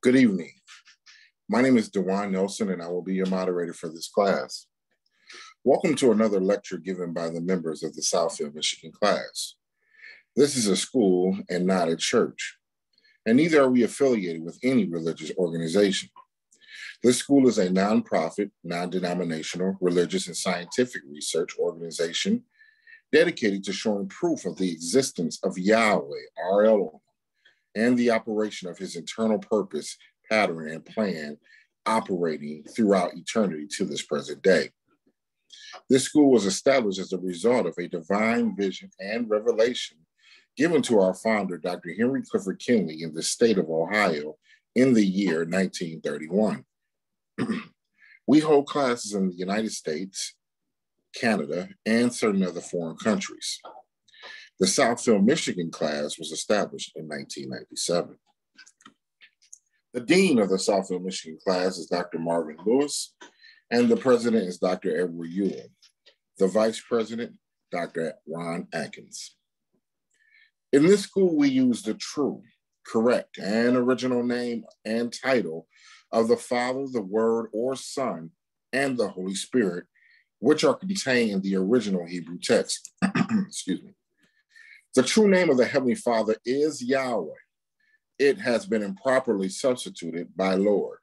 Good evening. My name is Dewan Nelson, and I will be your moderator for this class. Welcome to another lecture given by the members of the Southfield, Michigan class. This is a school and not a church, and neither are we affiliated with any religious organization. This school is a nonprofit, non denominational, religious, and scientific research organization dedicated to showing proof of the existence of Yahweh, Elohim, and the operation of his internal purpose, pattern, and plan operating throughout eternity to this present day. This school was established as a result of a divine vision and revelation given to our founder, Dr. Henry Clifford Kinley, in the state of Ohio in the year 1931. we hold classes in the United States, Canada, and certain other foreign countries. The Southfield, Michigan class was established in 1997. The dean of the Southfield, Michigan class is Dr. Marvin Lewis, and the president is Dr. Edward Ewell. The vice president, Dr. Ron Atkins. In this school, we use the true, correct, and original name and title of the Father, the Word, or Son, and the Holy Spirit, which are contained in the original Hebrew text. Excuse me. The true name of the Heavenly Father is Yahweh. It has been improperly substituted by Lord.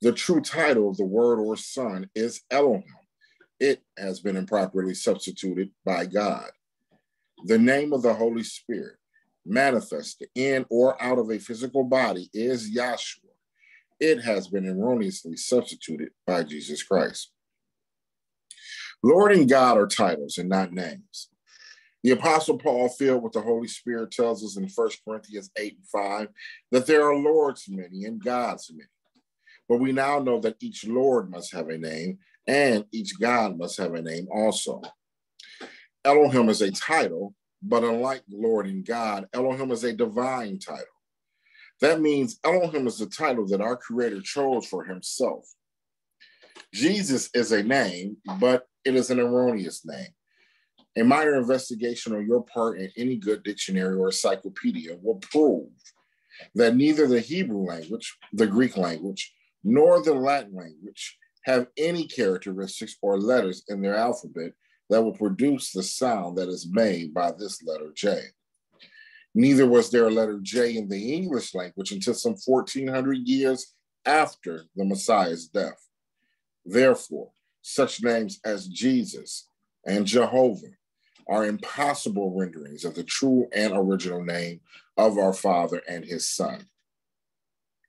The true title of the Word or Son is Elohim. It has been improperly substituted by God. The name of the Holy Spirit, manifested in or out of a physical body, is Yahshua it has been erroneously substituted by Jesus Christ. Lord and God are titles and not names. The Apostle Paul, filled with the Holy Spirit, tells us in 1 Corinthians 8 and 5 that there are Lord's many and God's many. But we now know that each Lord must have a name and each God must have a name also. Elohim is a title, but unlike Lord and God, Elohim is a divine title. That means Elohim is the title that our Creator chose for Himself. Jesus is a name, but it is an erroneous name. A minor investigation on your part in any good dictionary or encyclopedia will prove that neither the Hebrew language, the Greek language, nor the Latin language have any characteristics or letters in their alphabet that will produce the sound that is made by this letter J. Neither was there a letter J in the English language until some 1400 years after the Messiah's death. Therefore, such names as Jesus and Jehovah are impossible renderings of the true and original name of our Father and his Son.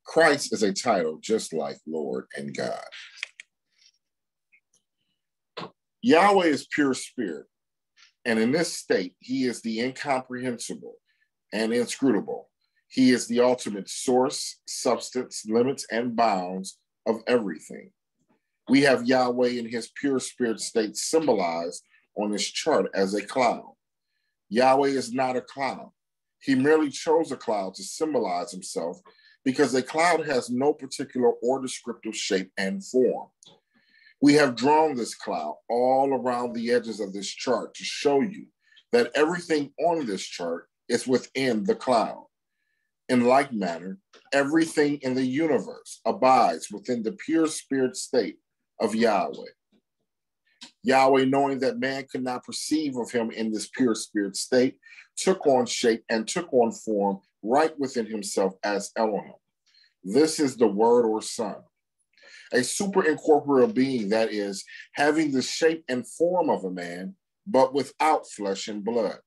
Christ is a title just like Lord and God. Yahweh is pure spirit, and in this state, he is the incomprehensible, and inscrutable. He is the ultimate source, substance, limits, and bounds of everything. We have Yahweh in his pure spirit state symbolized on this chart as a cloud. Yahweh is not a cloud. He merely chose a cloud to symbolize himself because a cloud has no particular or descriptive shape and form. We have drawn this cloud all around the edges of this chart to show you that everything on this chart is within the cloud. In like manner, everything in the universe abides within the pure spirit state of Yahweh. Yahweh, knowing that man could not perceive of him in this pure spirit state, took on shape and took on form right within himself as Elohim. This is the word or son, a super incorporeal being that is having the shape and form of a man, but without flesh and blood.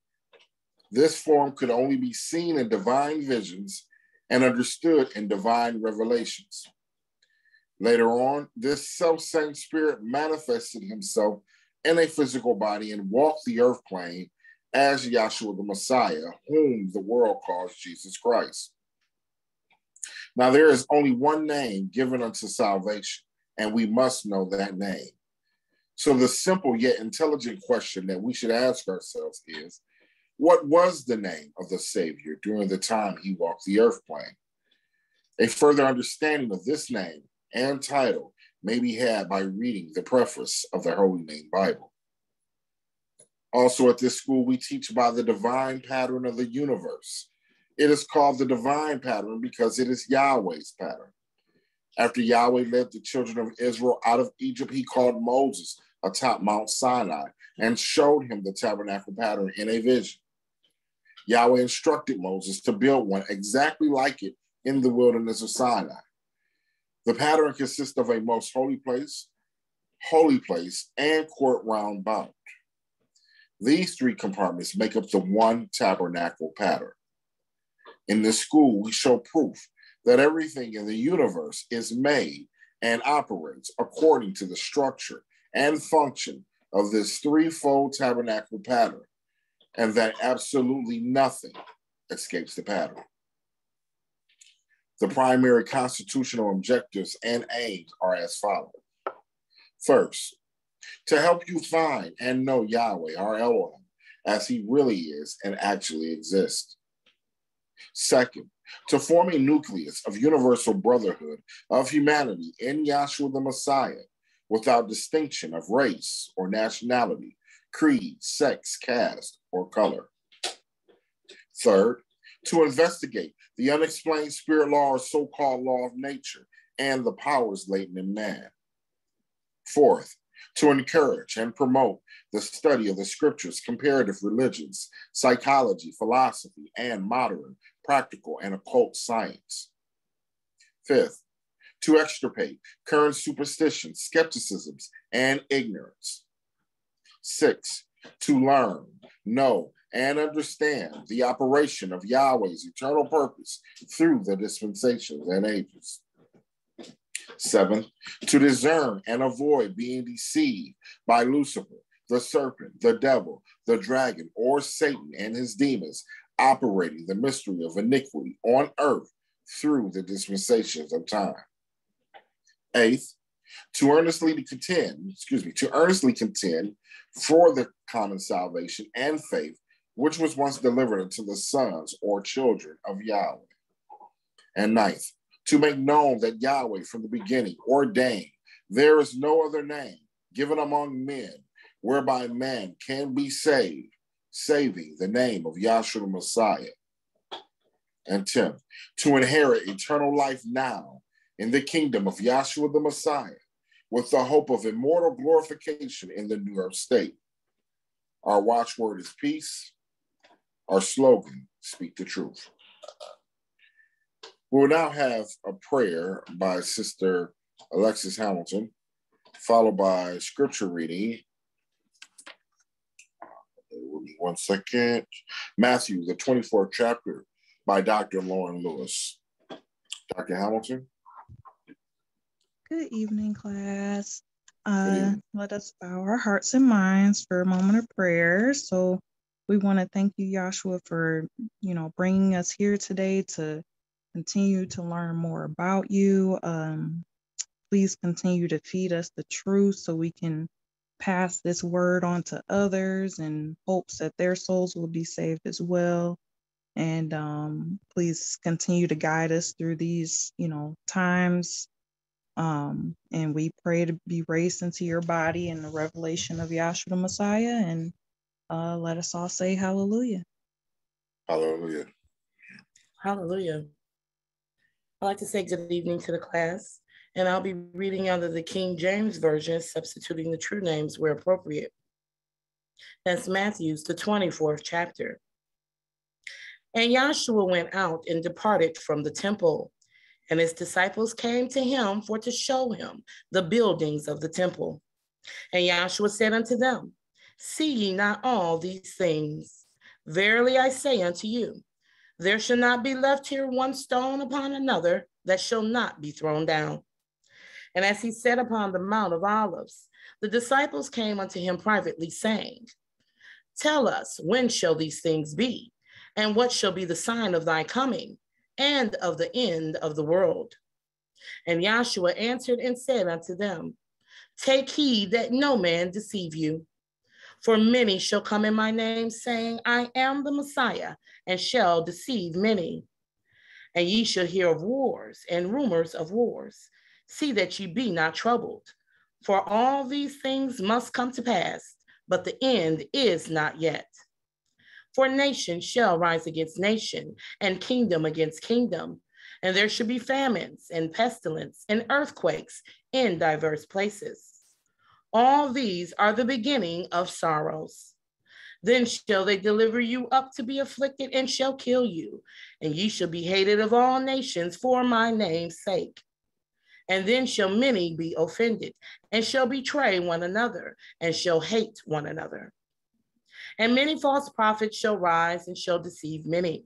This form could only be seen in divine visions and understood in divine revelations. Later on, this self same spirit manifested himself in a physical body and walked the earth plane as Yahshua the Messiah, whom the world calls Jesus Christ. Now, there is only one name given unto salvation, and we must know that name. So, the simple yet intelligent question that we should ask ourselves is what was the name of the Savior during the time he walked the earth plane? A further understanding of this name and title may be had by reading the preface of the Holy Name Bible. Also, at this school, we teach by the divine pattern of the universe, It is called the divine pattern because it is Yahweh's pattern. After Yahweh led the children of Israel out of Egypt, he called Moses atop Mount Sinai and showed him the tabernacle pattern in a vision. Yahweh instructed Moses to build one exactly like it in the wilderness of Sinai. The pattern consists of a most holy place, holy place, and court round about. These three compartments make up the one tabernacle pattern. In this school, we show proof that everything in the universe is made and operates according to the structure and function of this threefold tabernacle pattern, and that absolutely nothing escapes the pattern. The primary constitutional objectives and aims are as follows. First, to help you find and know Yahweh, our Elohim, as he really is and actually exists. Second, to form a nucleus of universal brotherhood of humanity in Yahshua the Messiah without distinction of race or nationality, creed, sex, caste, or color. Third, to investigate the unexplained spirit law or so called law of nature and the powers latent in man. Fourth, to encourage and promote the study of the scriptures, comparative religions, psychology, philosophy, and modern, practical, and occult science. Fifth, to extirpate current superstitions, skepticisms, and ignorance. Six, to learn, know, and understand the operation of Yahweh's eternal purpose through the dispensations and ages. Seven, to discern and avoid being deceived by Lucifer, the serpent, the devil, the dragon, or Satan and his demons, operating the mystery of iniquity on earth through the dispensations of time. Eighth, to earnestly contend, excuse me, to earnestly contend for the common salvation and faith, which was once delivered unto the sons or children of Yahweh. And ninth, to make known that Yahweh from the beginning ordained there is no other name given among men whereby man can be saved, saving the name of Yahshua the Messiah. And 10, to inherit eternal life now in the kingdom of Yahshua the Messiah with the hope of immortal glorification in the New Earth state. Our watchword is peace. Our slogan, speak the truth. We will now have a prayer by Sister Alexis Hamilton, followed by scripture reading. One second. Matthew, the 24th chapter by Dr. Lauren Lewis. Dr. Hamilton. Good evening, class. Uh, let us bow our hearts and minds for a moment of prayer. So, we want to thank you, Yahshua, for you know bringing us here today to continue to learn more about you. Um, please continue to feed us the truth so we can pass this word on to others in hopes that their souls will be saved as well. And um, please continue to guide us through these, you know, times. Um, and we pray to be raised into your body in the revelation of Yahshua the Messiah. And uh, let us all say hallelujah. Hallelujah. Hallelujah. I'd like to say good evening to the class, and I'll be reading under the King James Version, substituting the true names where appropriate. That's Matthew's, the 24th chapter. And Yahshua went out and departed from the temple, and his disciples came to him for to show him the buildings of the temple. And Yahshua said unto them, See ye not all these things? Verily I say unto you, there shall not be left here one stone upon another that shall not be thrown down. And as he sat upon the Mount of Olives, the disciples came unto him privately, saying, Tell us, when shall these things be? And what shall be the sign of thy coming and of the end of the world? And Yahshua answered and said unto them, Take heed that no man deceive you. For many shall come in my name, saying, I am the Messiah, and shall deceive many. And ye shall hear of wars and rumors of wars. See that ye be not troubled. For all these things must come to pass, but the end is not yet. For nation shall rise against nation, and kingdom against kingdom. And there shall be famines and pestilence and earthquakes in diverse places. All these are the beginning of sorrows. Then shall they deliver you up to be afflicted and shall kill you, and ye shall be hated of all nations for my name's sake. And then shall many be offended, and shall betray one another, and shall hate one another. And many false prophets shall rise and shall deceive many.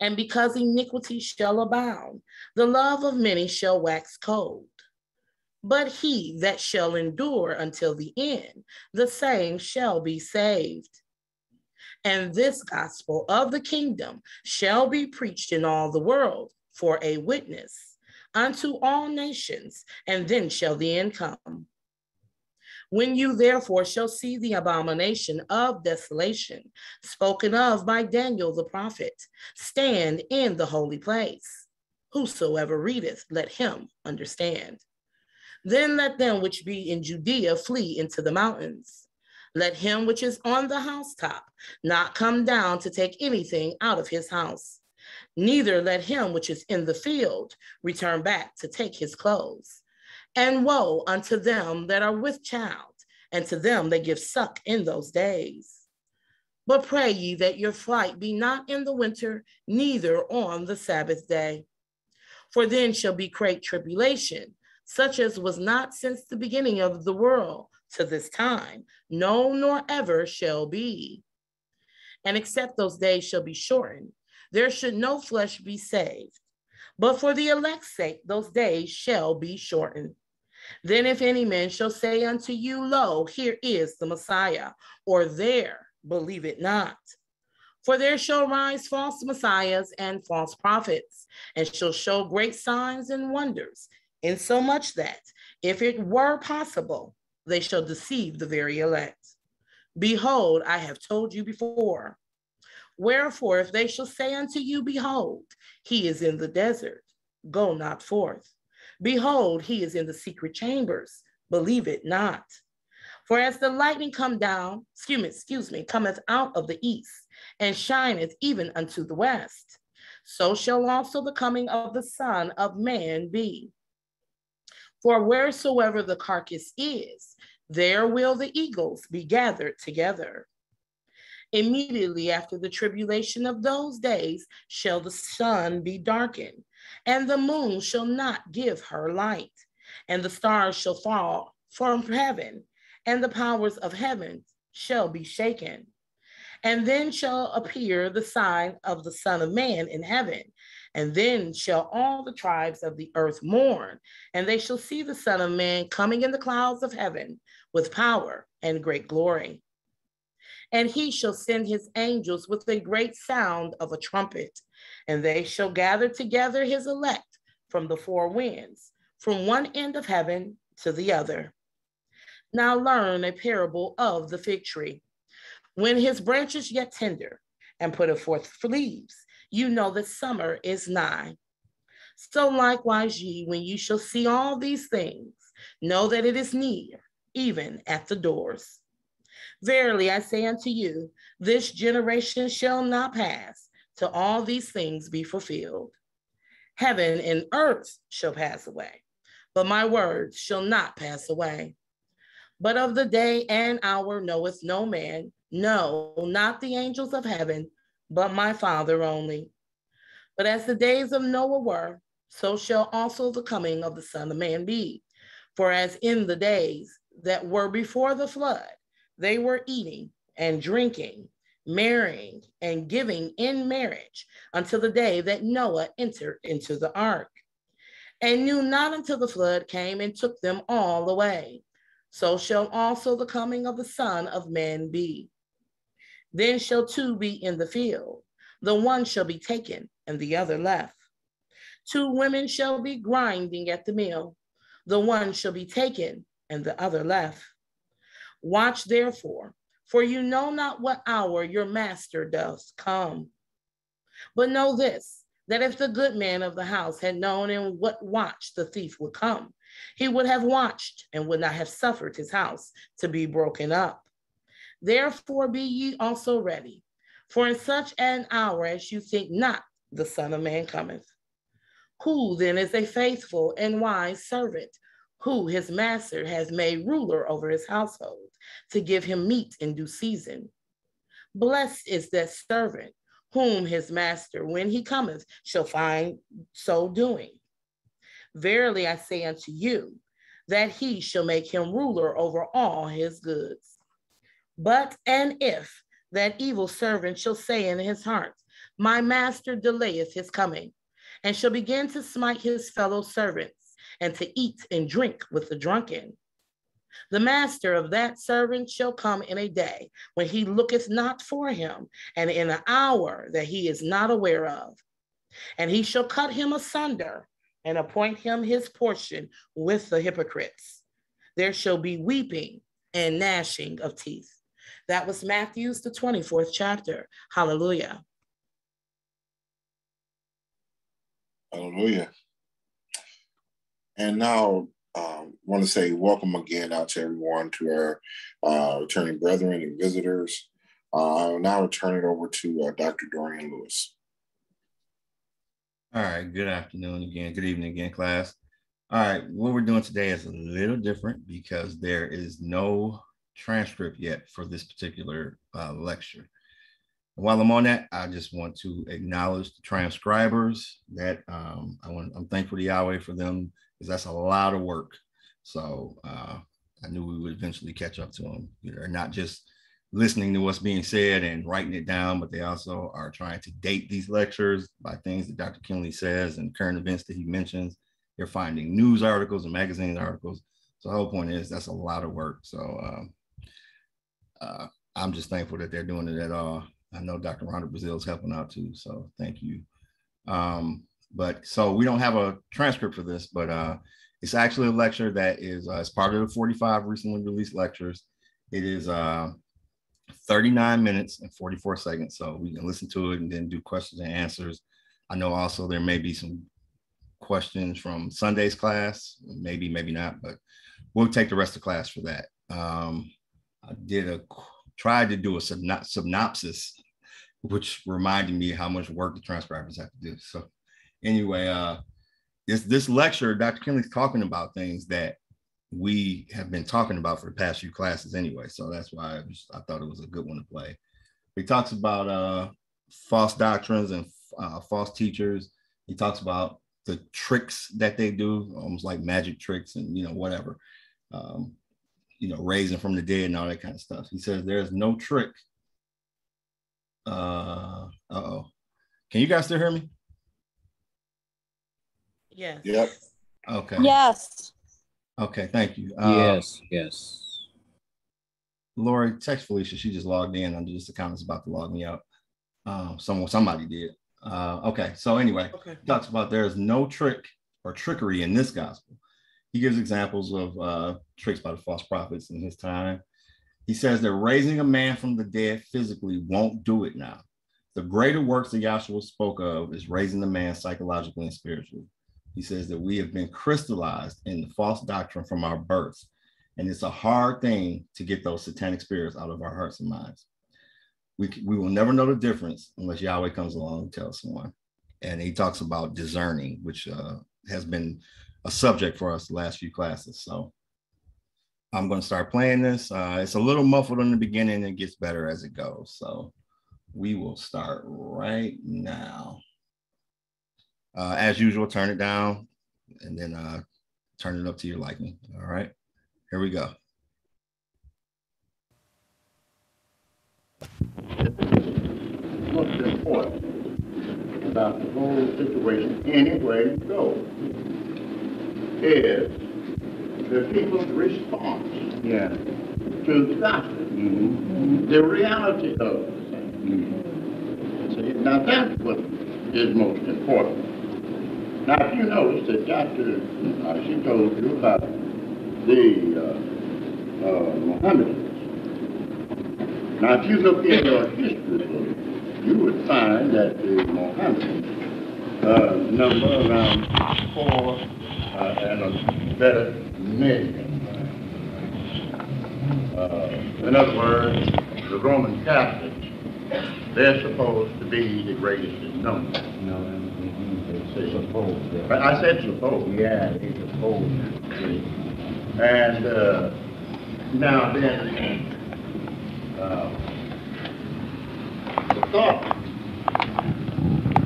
And because iniquity shall abound, the love of many shall wax cold. But he that shall endure until the end, the same shall be saved. And this gospel of the kingdom shall be preached in all the world for a witness unto all nations, and then shall the end come. When you therefore shall see the abomination of desolation spoken of by Daniel the prophet, stand in the holy place. Whosoever readeth, let him understand. Then let them which be in Judea flee into the mountains. Let him which is on the housetop not come down to take anything out of his house. Neither let him which is in the field return back to take his clothes. And woe unto them that are with child, and to them that give suck in those days. But pray ye that your flight be not in the winter, neither on the Sabbath day. For then shall be great tribulation, such as was not since the beginning of the world to this time, no, nor ever shall be. And except those days shall be shortened, there should no flesh be saved. But for the elect's sake, those days shall be shortened. Then if any man shall say unto you, Lo, here is the Messiah, or there, believe it not. For there shall rise false messiahs and false prophets, and shall show great signs and wonders, insomuch that, if it were possible, they shall deceive the very elect. Behold, I have told you before. Wherefore, if they shall say unto you, Behold, he is in the desert, go not forth. Behold, he is in the secret chambers. Believe it not. For as the lightning come down, excuse me, excuse me, cometh out of the east and shineth even unto the west, so shall also the coming of the Son of Man be. For wheresoever the carcass is, there will the eagles be gathered together. Immediately after the tribulation of those days shall the sun be darkened, and the moon shall not give her light, and the stars shall fall from heaven, and the powers of heaven shall be shaken. And then shall appear the sign of the Son of Man in heaven. And then shall all the tribes of the earth mourn, and they shall see the Son of Man coming in the clouds of heaven with power and great glory. And he shall send his angels with a great sound of a trumpet, and they shall gather together his elect from the four winds, from one end of heaven to the other. Now learn a parable of the fig tree. When his branches yet tender and put forth leaves, you know that summer is nigh. So likewise, ye, when you shall see all these things, know that it is near, even at the doors. Verily I say unto you, this generation shall not pass till all these things be fulfilled. Heaven and earth shall pass away, but my words shall not pass away. But of the day and hour knoweth no man, no, not the angels of heaven, but my Father only. But as the days of Noah were, so shall also the coming of the Son of Man be. For as in the days that were before the flood, they were eating and drinking, marrying and giving in marriage until the day that Noah entered into the ark, and knew not until the flood came and took them all away. So shall also the coming of the Son of Man be. Then shall two be in the field, the one shall be taken and the other left. Two women shall be grinding at the mill, the one shall be taken and the other left. Watch therefore, for you know not what hour your master does come. But know this, that if the good man of the house had known in what watch the thief would come, he would have watched and would not have suffered his house to be broken up. Therefore be ye also ready, For in such an hour as you think not, the Son of Man cometh. Who then is a faithful and wise servant, who his master has made ruler over his household, to give him meat in due season? Blessed is that servant whom his master, when he cometh, shall find so doing. Verily I say unto you, that he shall make him ruler over all his goods. But and if that evil servant shall say in his heart, My master delayeth his coming, and shall begin to smite his fellow servants, and to eat and drink with the drunken. The master of that servant shall come in a day when he looketh not for him, and in an hour that he is not aware of. And he shall cut him asunder and appoint him his portion with the hypocrites. There shall be weeping and gnashing of teeth. That was Matthew's, the 24th chapter. Hallelujah. Hallelujah. And now, um, want to say welcome again out to everyone, to our uh, returning brethren and visitors. Uh, I'll now turn it over to uh, Dr. Dorian Lewis. All right, good afternoon again, good evening again, class. All right, what we're doing today is a little different because there is no transcript yet for this particular uh, lecture. while I'm on that, I just want to acknowledge the transcribers that um, I want, I'm thankful to Yahweh for them because that's a lot of work. So uh, I knew we would eventually catch up to them. They're not just listening to what's being said and writing it down, but they also are trying to date these lectures by things that Dr. Kinley says and current events that he mentions. They're finding news articles and magazine articles. So the whole point is that's a lot of work. So um, uh, I'm just thankful that they're doing it at all. I know Dr. Rhonda Brazil is helping out too. So thank you. Um, but so we don't have a transcript for this, but uh, it's actually a lecture that is uh, as part of the 45 recently released lectures. It is uh, 39 minutes and 44 seconds. So we can listen to it and then do questions and answers. I know also there may be some questions from Sunday's class, maybe, maybe not, but we'll take the rest of the class for that. Um, I did a tried to do a synopsis, which reminded me how much work the transcribers have to do. So anyway, uh, this this lecture, Dr. Kinley's talking about things that we have been talking about for the past few classes anyway. So that's why I, was, I thought it was a good one to play. He talks about uh, false doctrines and uh, false teachers. He talks about the tricks that they do, almost like magic tricks and you know whatever, um, you know, raising from the dead and all that kind of stuff. He says there's no trick. Uh oh, can you guys still hear me? Yes. Yep. Okay. Yes. Okay, thank you. Uh, Yes, yes. Lori, text Felicia. She just logged in under just the comments about to log me out. Um, someone, somebody did. Uh, okay, so anyway, Okay. talks about there is no trick or trickery in this gospel. He gives examples of uh, tricks by the false prophets in his time. He says that raising a man from the dead physically won't do it now. The greater works that Yahshua spoke of is raising the man psychologically and spiritually. He says that we have been crystallized in the false doctrine from our birth. And it's a hard thing to get those satanic spirits out of our hearts and minds. We, we will never know the difference unless Yahweh comes along and tells someone. And he talks about discerning, which uh, has been a subject for us the last few classes. So I'm going to start playing this. Uh, it's a little muffled in the beginning. It gets better as it goes. So we will start right now. Uh, as usual, turn it down and then uh, turn it up to your liking. All right, here we go. About the whole situation, anywhere you go, is the people's response Yeah. to the gospel, Mhm. the reality of the thing. Mhm. See, now that's what is most important. Now, if you notice that Dr. Uh, she told you about the uh, uh, Mohammedans. Now, if you look in your history book, you would find that the Mohammedans uh, number around four uh, and a better million. Uh, in other words, the Roman Catholics they're supposed to be the greatest in number. No, they supposed to. But I said supposed. Yeah, they supposed? And, uh, now then, uh, the thought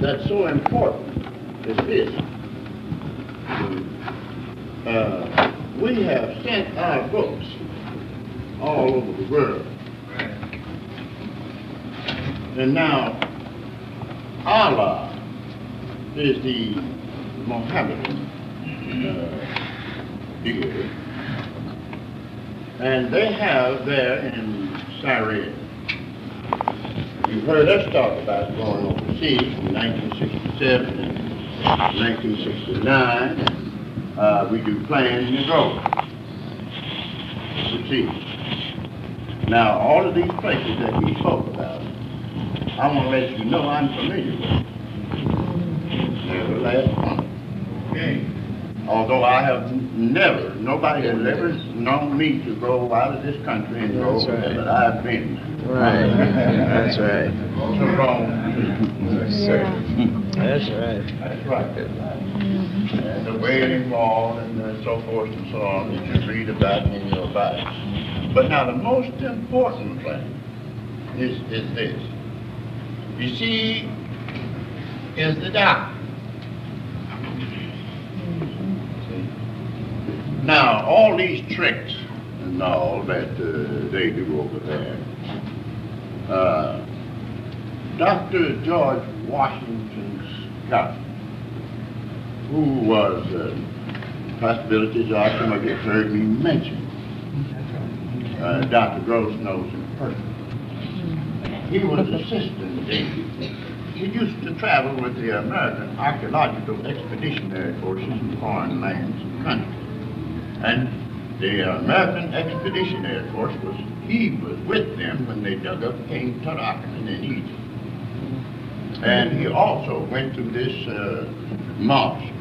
that's so important is this. Uh, we have sent our books all over the world. And now, Allah is the Mohammedan uh. And they have there in Syria, you've heard us talk about going overseas in 1967 and 1969. Uh, we do plans to go overseas. Now, all of these places that we spoke about, I want to let you know I'm familiar with. Never last one. Okay. Although I have never, nobody has ever known me to go out of this country and go over there, but I've been. Right, that's right. So wrong. That's right. That's right. And the Wailing Wall and uh, so forth and so on that you read about in your Bible. But now the most important thing is, is this. You see, is the. See? Now, all these tricks and all that uh, they do over there, uh, Dr. George Washington Scott, who was uh, possibilities are some of you have heard me mention. Uh, Dr. Gross knows him personally. He was assistant dean. He used to travel with the American Archaeological Expeditionary Forces in foreign lands and countries. And the American Expeditionary Force was, he was with them when they dug up King Tutankhamun in Egypt. And he also went to this uh, mosque,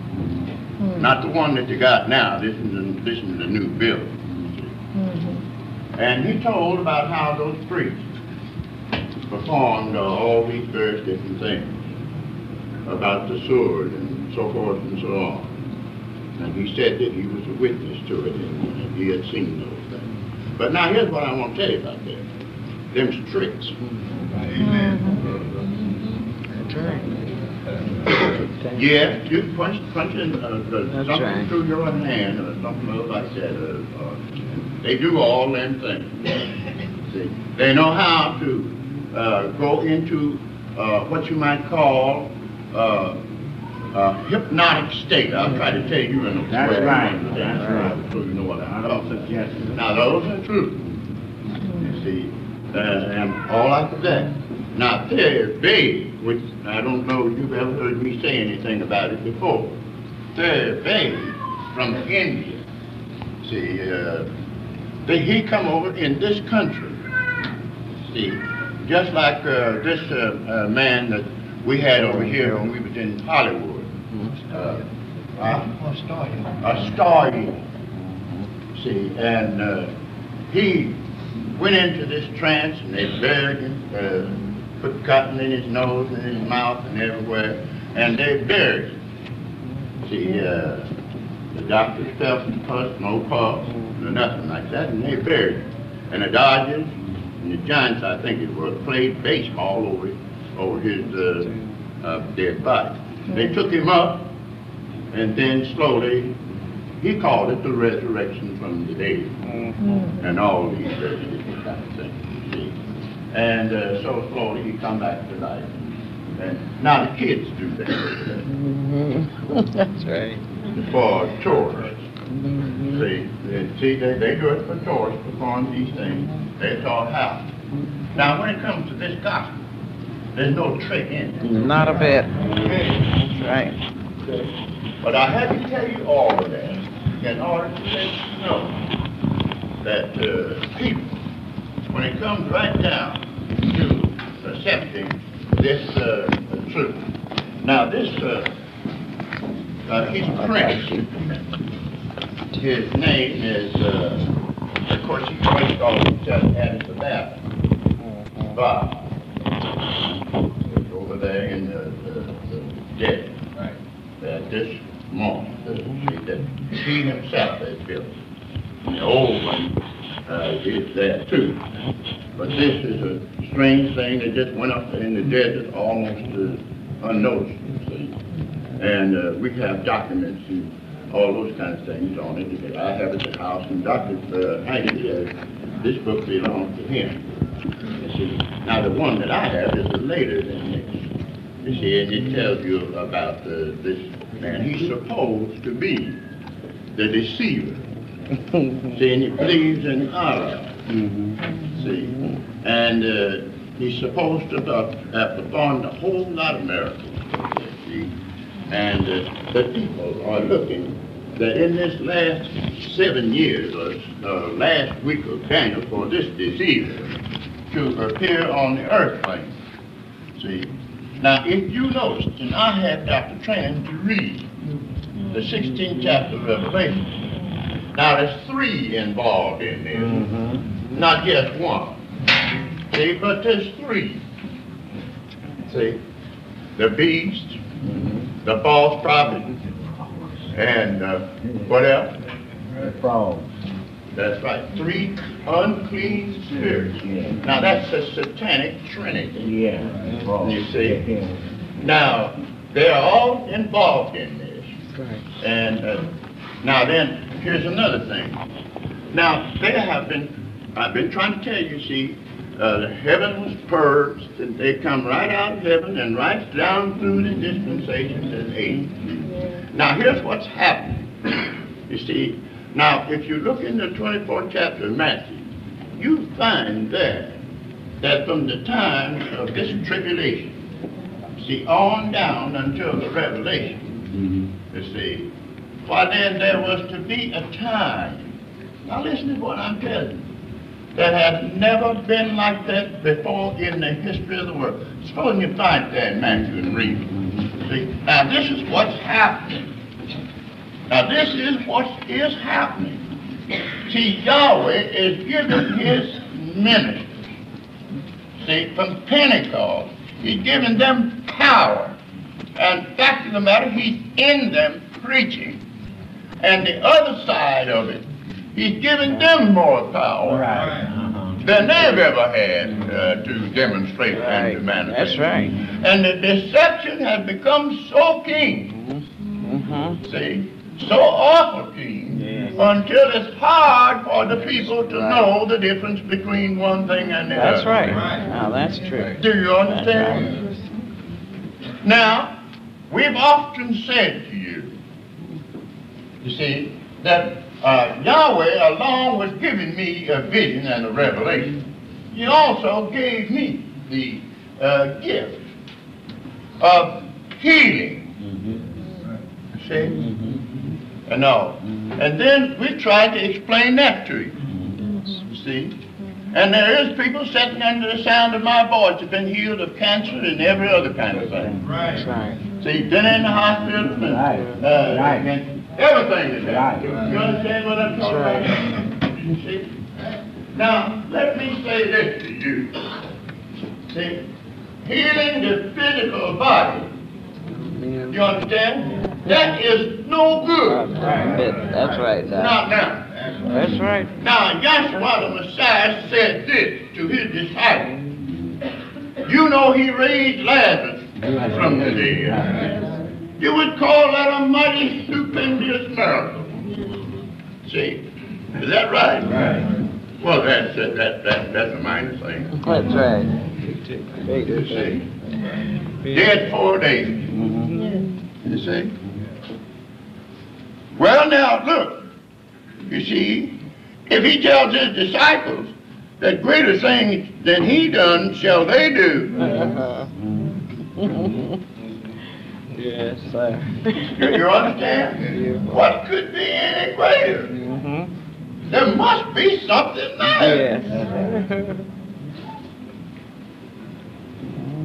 not the one that you got now, this is, the- this is the new building. And he told about how those priests performed uh, all these various different things about the sword and so forth and so on. And he said that he was a witness to it and uh, he had seen those things. But now here's what I want to tell you about that. Them's tricks. That's right. Yes, you punch, punch in, uh, uh, That's something right. through your hand or something else like that. Uh, uh, they do all them things. See, they know how to uh, go into uh, what you might call uh, a hypnotic state. I'll try to tell you in a That's way. right. That's right. So you know what I'm I talking about. Now, those are true. You see, uh, and all like that. Now, third bay, which I don't know if you've ever heard me say anything about it before. Third bay from India. See, uh, they, he come over in this country. See, just like uh, this uh, uh, man that we had over here when we was in Hollywood. Uh, uh, a star eater. See, and uh, he went into this trance and they buried him, uh, put cotton in his nose and his mouth and everywhere, and they buried him. See, uh, the doctors felt the pus, no pulse, no nothing like that, and they buried him. And the Dodgers and the Giants, I think it was, played baseball over, over his uh, uh, dead body. They took him up, and then slowly, he called it the resurrection from the dead and all these kind of things. And uh, so slowly he come back to life. And now the kids do that That's right. for tourists. See, they, see, they, they do it for tourists, perform these things. They're taught how. Now, when it comes to this gospel, there's no trick in it. Not a bit. Okay? Right. But I had to tell you all of that in order to let you know that uh, people, when it comes right down to accepting this uh, truth. Now, this, uh, uh, he's a prince. His name is, uh, of course, he always calls himself Addis Ababa. Bob. It's over there in the, the, the dead. Right. That this that he himself has built. The old one, uh, is there too. But this is a strange thing that just went up in the desert almost uh, unnoticed. And uh, we have documents and all those kind of things on it. I have it at the house, and Dr. Uh, uh, this book belongs to him. See, now the one that I have is later than this. You see, and it tells you about uh, this man. He's supposed to be the deceiver. See, and he believes in Allah. See, and uh, he's supposed to have have performed a whole lot of miracles. See, and uh, the people are looking that in this last seven years or uh, last week of Daniel for this deceiver to appear on the earth plane. See, now if you notice, and I had Dr. Tran to read the 16th chapter of Revelation. Now there's three involved in this, not just one. See, but there's three. See, the beast, the false prophet, and uh, what else? The frog. That's right, three unclean spirits. Yeah. Now that's a satanic trinity. Yeah. You see? Yeah. Now, they're all involved in this. Right. And uh, now then, here's another thing. Now, there have been, I've been trying to tell you, see, uh, the heaven was purged, and they come right out of heaven and right down through the dispensations and ages. Now, here's what's happening. You see, now, if you look in the 24th chapter of Matthew, you find there that from the time of this tribulation, see, on down until the revelation, you see, why then there was to be a time, now listen to what I'm telling you, that had never been like that before in the history of the world. Suppose you find that in Matthew and read. See, now this is what's happening. Now this is what is happening. See, Yahweh is giving his ministers, see, from Pentecost, he's giving them power. And fact of the matter, he's in them preaching. And the other side of it, he's giving them more power Right. Uh-huh. than they've ever had uh, to demonstrate and to manifest. That's right. And the deception has become so keen, Mm-hmm. see, so awful keen, Yes. until it's hard for the people to know the difference between one thing and the That's other. right. Now, that's true. Do you understand? Now, we've often said to you, you see, that uh, Yahweh, along with giving me a vision and a revelation, He also gave me the uh, gift of healing. You See? And all. And then we tried to explain that to you. You see? And there is people sitting under the sound of my voice have been healed of cancer and every other kind of thing. That's right. See, been in the hospital and, Right. uh, Right. And everything is Right. happening. You understand what I'm talking about? You see? Now, let me say this to you. See, healing the physical body, you understand? That is no good. That's right. Not now. That's right. Now, Yahshua the Messiah said this to his disciples. You know he raised Lazarus from the dead. You would call that a mighty stupendous miracle. See, is that right? Right. Well, that's, that, that, that, that's a minor thing. That's right. You see, dead four days. Mm-hmm. You see? Well, now, look. You see, if he tells his disciples that greater things than he done shall they do, mm-hmm. Yes, sir. you, you understand? What could be any greater? Mm-hmm. There must be something there. Yes.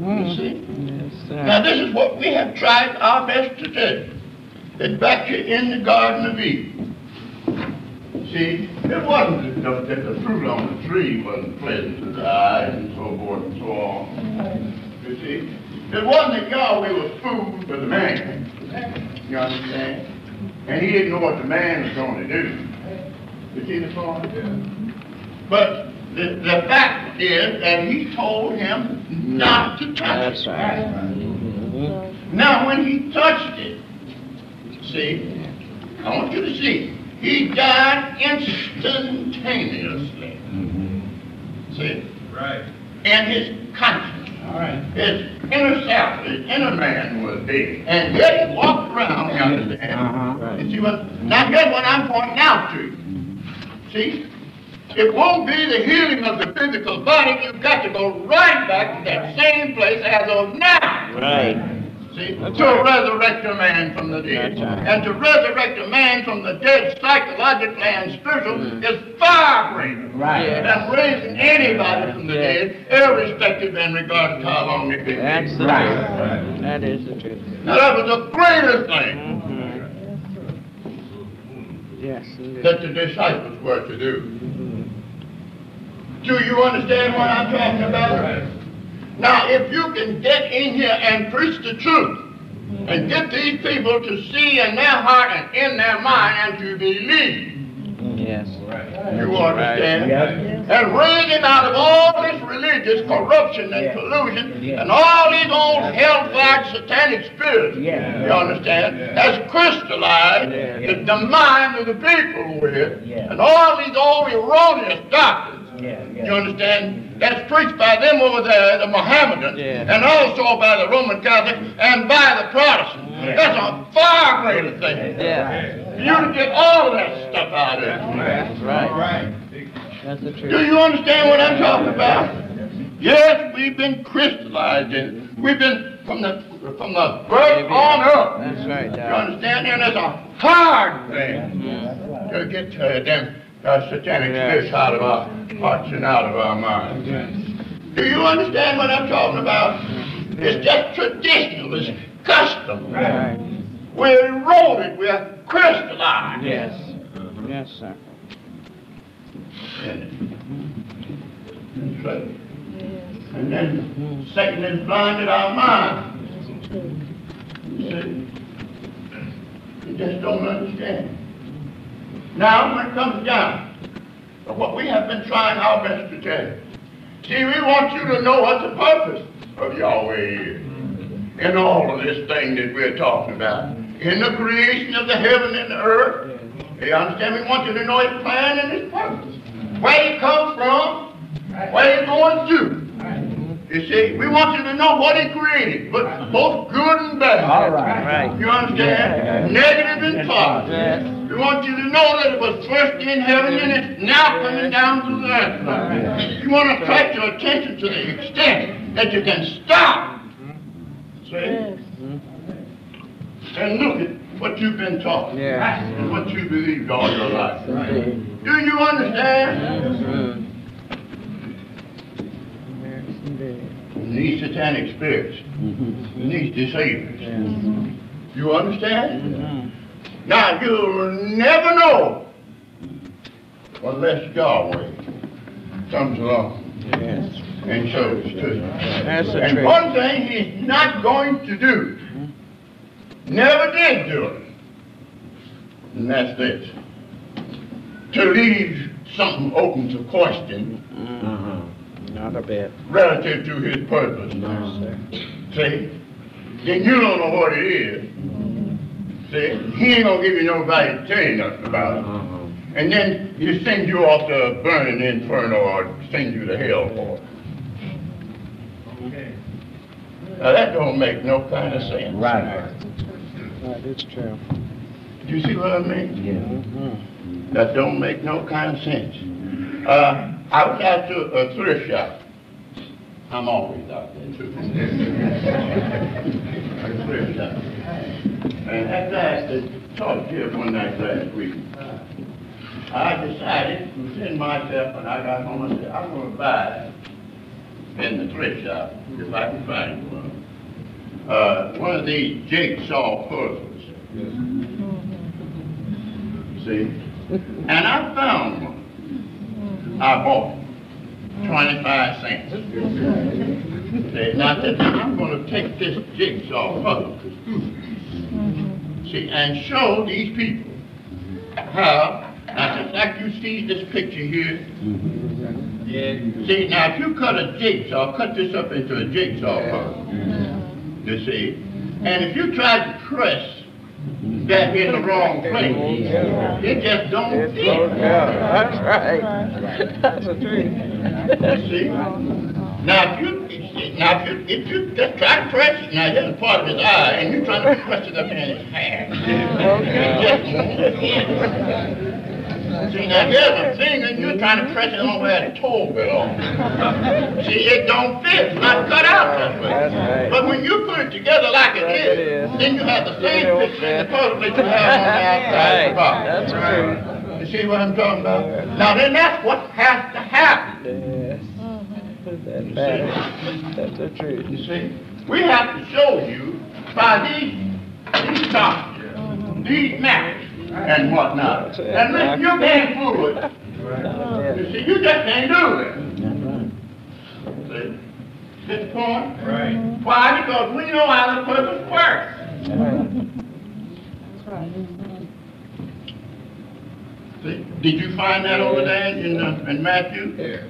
You see? Yes, sir. Now, this is what we have tried our best to do. That back you in the Garden of Eden. See, it wasn't that the, that the fruit on the tree wasn't pleasant to the eye and so forth and so on. You See, it wasn't that Yahweh was food for the man. You understand? And he didn't know what the man was going to do. You see the point? But the, the fact is that he told him not to touch That's it. right. Mm-hmm. Now, when he touched it, see, I want you to see, he died instantaneously. Mm-hmm. See? Right. And his conscience, his inner self, his inner man was dead. And yet he walked around, you understand? Uh-huh. You see what? Now, get what I'm pointing out to you. See? It won't be the healing of the physical body. You've got to go right back to that same place as of now. Right. See, That's to right. resurrect a man from the dead. Right. And to resurrect a man from the dead psychologically and spiritual is far greater Mm. Right. than raising anybody from the Yeah. dead, irrespective and regardless how long they've been That's the truth. That is the truth. Now that was the greatest thing Mhm. Yes, that the disciples were to do. Do you understand what I'm talking about? Now, if you can get in here and preach the truth and get these people to see in their heart and in their mind and to believe, Yes. you understand? Right. And raise them out of all this religious corruption and collusion and all these old hellfire satanic spirits. Yeah. You understand? That's crystallized Yeah. the, the mind of the people with, Yeah. and all these old erroneous doctrines. Yeah, You understand? That's preached by them over there, the Mohammedans, Yeah. and also by the Roman Catholics and by the Protestants. Yeah. That's a far greater thing. Yeah. You to get all of that stuff out of it. That's right. That's the truth. Do you understand what I'm talking about? Yes, we've been crystallized in. We've been from the from the birth on up. That's right, You Doc. understand? And it's a hard thing to get to them uh, satanic Yeah. spirits out of our hearts and out of our minds. Do you understand what I'm talking about? It's just traditional. It's custom. Right. We're eroded. We're crystallized. Yes. Yes, sir. That's right. And then Satan has blinded our minds. You see? You just don't understand. Now, when it comes down to what we have been trying our best to tell you, see, we want you to know what the purpose of Yahweh is in all of this thing that we're talking about. In the creation of the heaven and the earth, you understand? We want you to know his plan and his purpose. Where he comes from, where he's going to. You see, we want you to know what he created, but both good and bad. All right. Right. You understand? Negative and positive. Yes. We want you to know that it was first in heaven and it's now coming down to the earth. You want to attract your attention to the extent that you can stop. See? And look at what you've been taught. Yes. And what you believed all your life. Indeed. Do you understand? These satanic spirits, these deceivers. You understand? Mhm. Now, you'll never know unless Yahweh comes along Yes. and shows to you. That's the And one thing he's not going to do, never did do it, and that's this. To leave something open to question Mhm. Not a bit. relative to his purpose. No, sir. See? Then you don't know what it is. See? He ain't gonna give you nobody to tell you nothing about it. And then he send you off to a burning inferno or send you to hell for it. Okay. Now that don't make no kind of sense. Right. That is true. Do you see what I mean? Mhm. That don't make no kind of sense. Uh, I was out to a thrift shop. I'm always out there too. a thrift shop. And after I talked to one night last week, I decided within myself when I got home, I said, I'm gonna buy in the thrift shop, if I can find one, uh, one of these jigsaw puzzles. See? And I found one. I bought it. twenty-five cents. Now, I'm gonna take this jigsaw puzzle. See, and show these people how, now, just like you see this picture here. See, now, if you cut a jigsaw, cut this up into a jigsaw puzzle, you see, and if you try to press that in the wrong place, it just don't It's fit. so, yeah, that's right. That's the truth. See? Now, if you, now, if you, if you just try to press it, now here's a part of his eye, and you're trying to press it up in his hair. It just won't fit. See, now here's a finger, and you're trying to press it on where the toe belongs. See, it don't fit, it's not cut out that way. right. But when you put it together like it Like it is, is. then you have the same It don't picture in the puzzle that you have on the outside of the box. That's true. You see what I'm talking about? Now then, that's what has to happen. Yes. Mm-hmm. That's bad. That's the truth. You see, we have to show you by these, these documents, mm-hmm. these maps and whatnot. And listen, you can't fool it. You see, you just can't do it. See, this point? Right. Why? Because we know how the purpose works. See, did you find that over there in, uh, in Matthew? Yeah.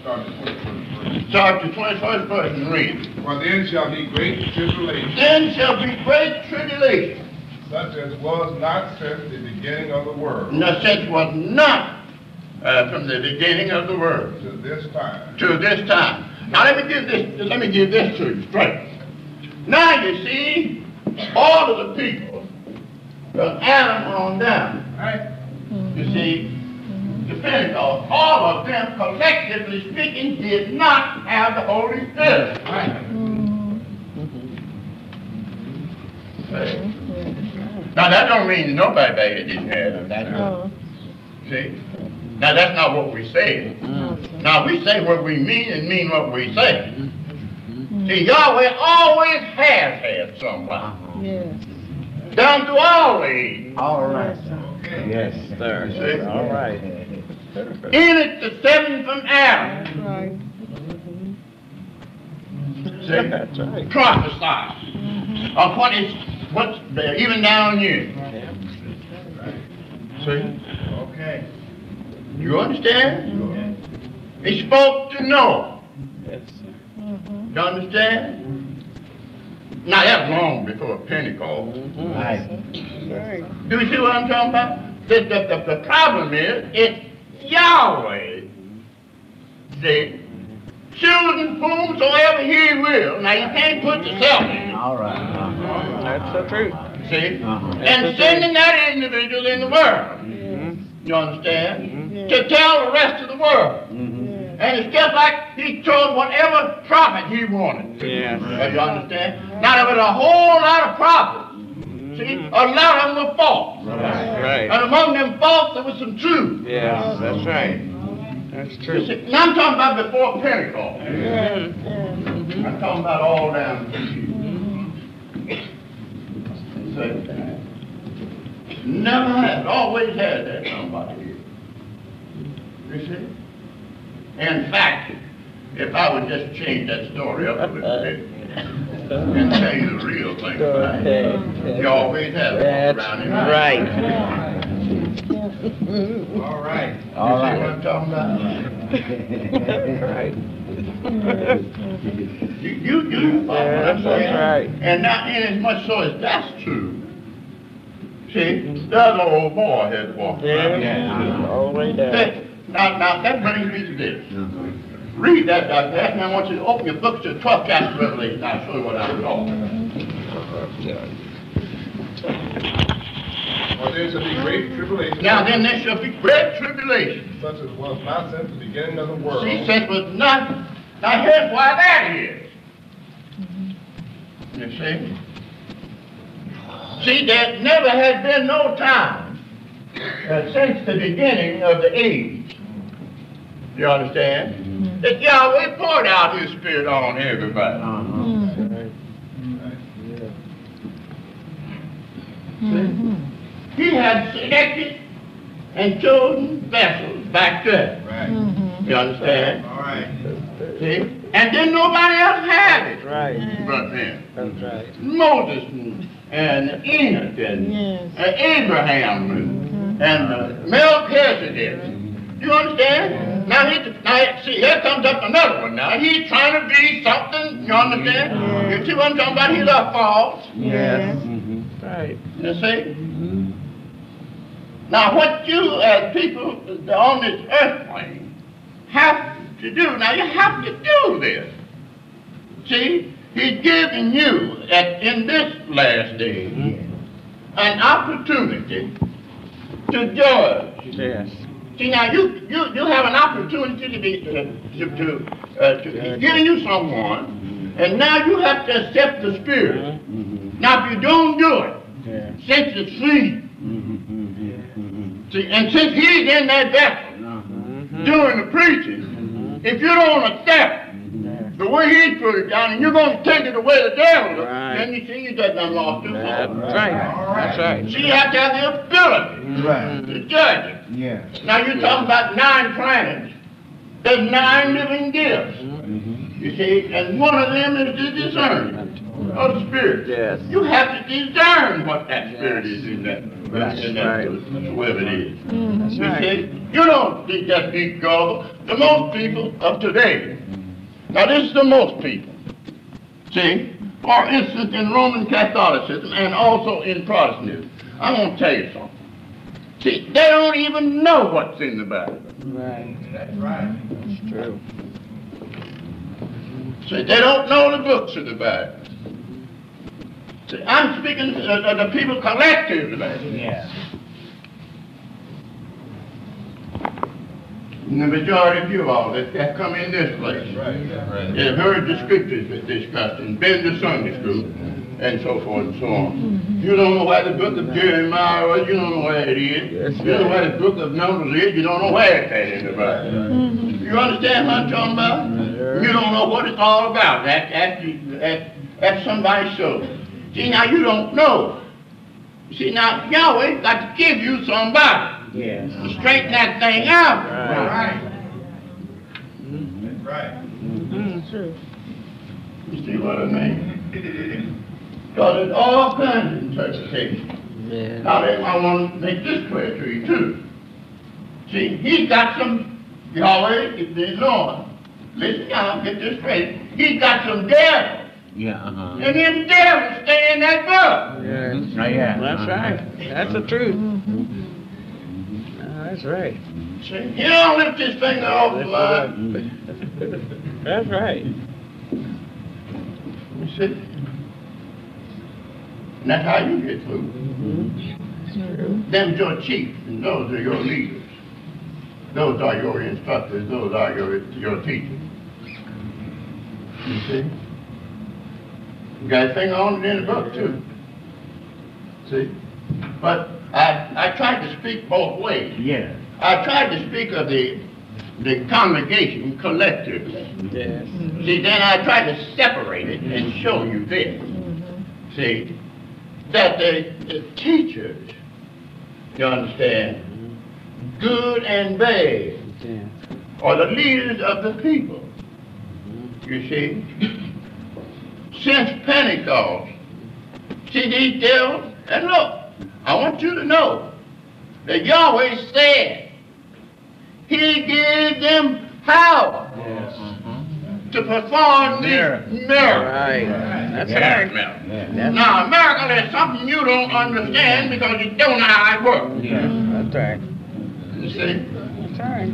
Start the twenty-first verse. Start the twenty-first verse and read. For then shall be great tribulation, Then shall be great tribulation, such as was not since the beginning of the world and such was not uh, from the beginning of the world to this time. to this time. Now let me give this. Let me give this to you straight. Now you see, all of the people from Adam on down, right? You see, the Pentecost, all of them collectively speaking did not have the Holy Spirit. Right. Now that don't mean nobody back here didn't have it. That's oh. See? Now that's not what we say. Mm-hmm. Now we say what we mean and mean what we say. Mm-hmm. See, Yahweh always has had somebody. Yes. Down through all age. All right. Yes, sir. See? All right. In it the seven from Adam. Right. See? That's right. Prophesy of what is what's there, even down here. See? Okay. You understand? He spoke to Noah. Yes. sir. You understand? Now that's long before Pentecost. Right. Do you see what I'm talking about? The, the, the, the problem is, it's Yahweh. See? Choosing whomsoever he will. Now you can't put yourself in. All right. Uh-huh. That's the truth. See? Uh-huh. And sending that individual in the world. You understand? To tell the rest of the world. Mhm. And it's just like he chose whatever prophet he wanted. Yes. Uh, You understand? Now there was a whole lot of prophets. See, a lot of them were false. Right. right. And among them false, there was some truth. Yeah, that's right. That's You true. see, now I'm talking about before Pentecost. Yeah. I'm talking about all down See? Never had, always had that somebody here. You see? In fact, if I would just change that story up a little bit and tell you the real thing about it. You always have That's around here. right. All right. All You see what. I'm talking about? Right. You, you, you follow what I'm Yes, saying? right. And now, inasmuch so as that's true, see, that old boy had walked around. Yeah. All the way down. Say, Now, now, that brings me to this. Read that, Dr. Hatch, and I want you to open your books to the 12th chapter of Revelation. I'll show you what I'm talking For there shall be great tribulation. Now, then there shall be great tribulation. Such as was not since the beginning of the world. See, said was not, now here's why that is. You see? See, there never has been no time uh, since the beginning of the age. You understand? Mm-hmm. That Yahweh poured out his spirit on everybody. Uh-huh. Mm-hmm. Mm-hmm. He had selected and chosen vessels back then. Right. Mm-hmm. You understand? All right. See? And then nobody else had it. Right. But then. That's right. Moses and, and Enoch and, Yes. and Abraham and, mm-hmm. and uh, Melchizedek. You understand? Mm-hmm. Now, he, now, see, here comes up another one now. He's trying to be something, you understand? You see what I'm talking about? He's a false. Yes. Right. You see? Now, what you as people on this earth plane have to do, now you have to do this. See, he's giving you at, in this last day mm-hmm. an opportunity to judge. Yes. See, now you, you, you have an opportunity to be, to, to, to, uh, to he's giving you someone, mm-hmm. and now you have to accept the Spirit. Mm-hmm. Now, if you don't do it, Yeah. since it's free, see, and since he's in that vessel mm-hmm. doing the preaching, mm-hmm. if you don't accept the way he put it down, and you're going to take it the way the devil, Right. then you see you got done lost too That's far. right. That's right. See, you have to have the ability Right. to judge it. Yeah. Now you're talking about nine planets. There's nine living gifts. Mm-hmm. You see, and one of them is the discernment of the spirit. Yes. You have to discern what that spirit is in that, in that, right. whoever it is. Mm, that's You right. see, you don't think that's big gullible. The most people of today. Now this is the most people. See, for instance, in Roman Catholicism and also in Protestantism, I'm gonna tell you something. See, they don't even know what's in the Bible. Right. That's right. That's true. See, they don't know the books of the Bible. I'm speaking to uh, the people collectively. Yeah. And the majority of you all that have come in this place. They've heard the scriptures that discussed and been to Sunday school and so forth and so on. You don't know where the book of Jeremiah is, you don't know where it is. You don't know where the book of Numbers is, you don't know where it's at in the Bible. You understand what I'm talking about? You don't know what it's all about. That, that, that, that's somebody's soul. See, now you don't know. See, now Yahweh got to give you somebody Yes. to straighten that thing out. Right. That's right. Mm, true. You see what I mean? Because there's all kinds of interpretations. Yeah. Now, then, I want to make this clear to you, too. See, he's got some, Yahweh is the Lord. Listen now, get this straight. He's got some devils, Yeah, uh-huh. and them devils stay in that book. Yes. Oh, yeah. That's right. That's the truth. Ah, That's right. See, he don't lift his finger off the line. That's right. You see? And that's how you get food. Them's your chiefs, and those are your leaders. Those are your instructors, those are your, your teachers. You see? You got a finger on it in the book too. See? But I, I tried to speak both ways. Yeah. I tried to speak of the, the congregation collectively. Yes. See, then I tried to separate it and show you this. Mm-hmm. See, that the, the teachers, you understand, good and bad, Yeah. are the leaders of the people. You see? Since Pentecost, see these devils, and look, I want you to know that Yahweh said He gave them power to perform these Miracles. miracles. Right. That's Yeah. right. Yeah. Now, a miracle is something you don't understand because you don't know how it works. Yeah. Mm-hmm. That's right. You see? That's right.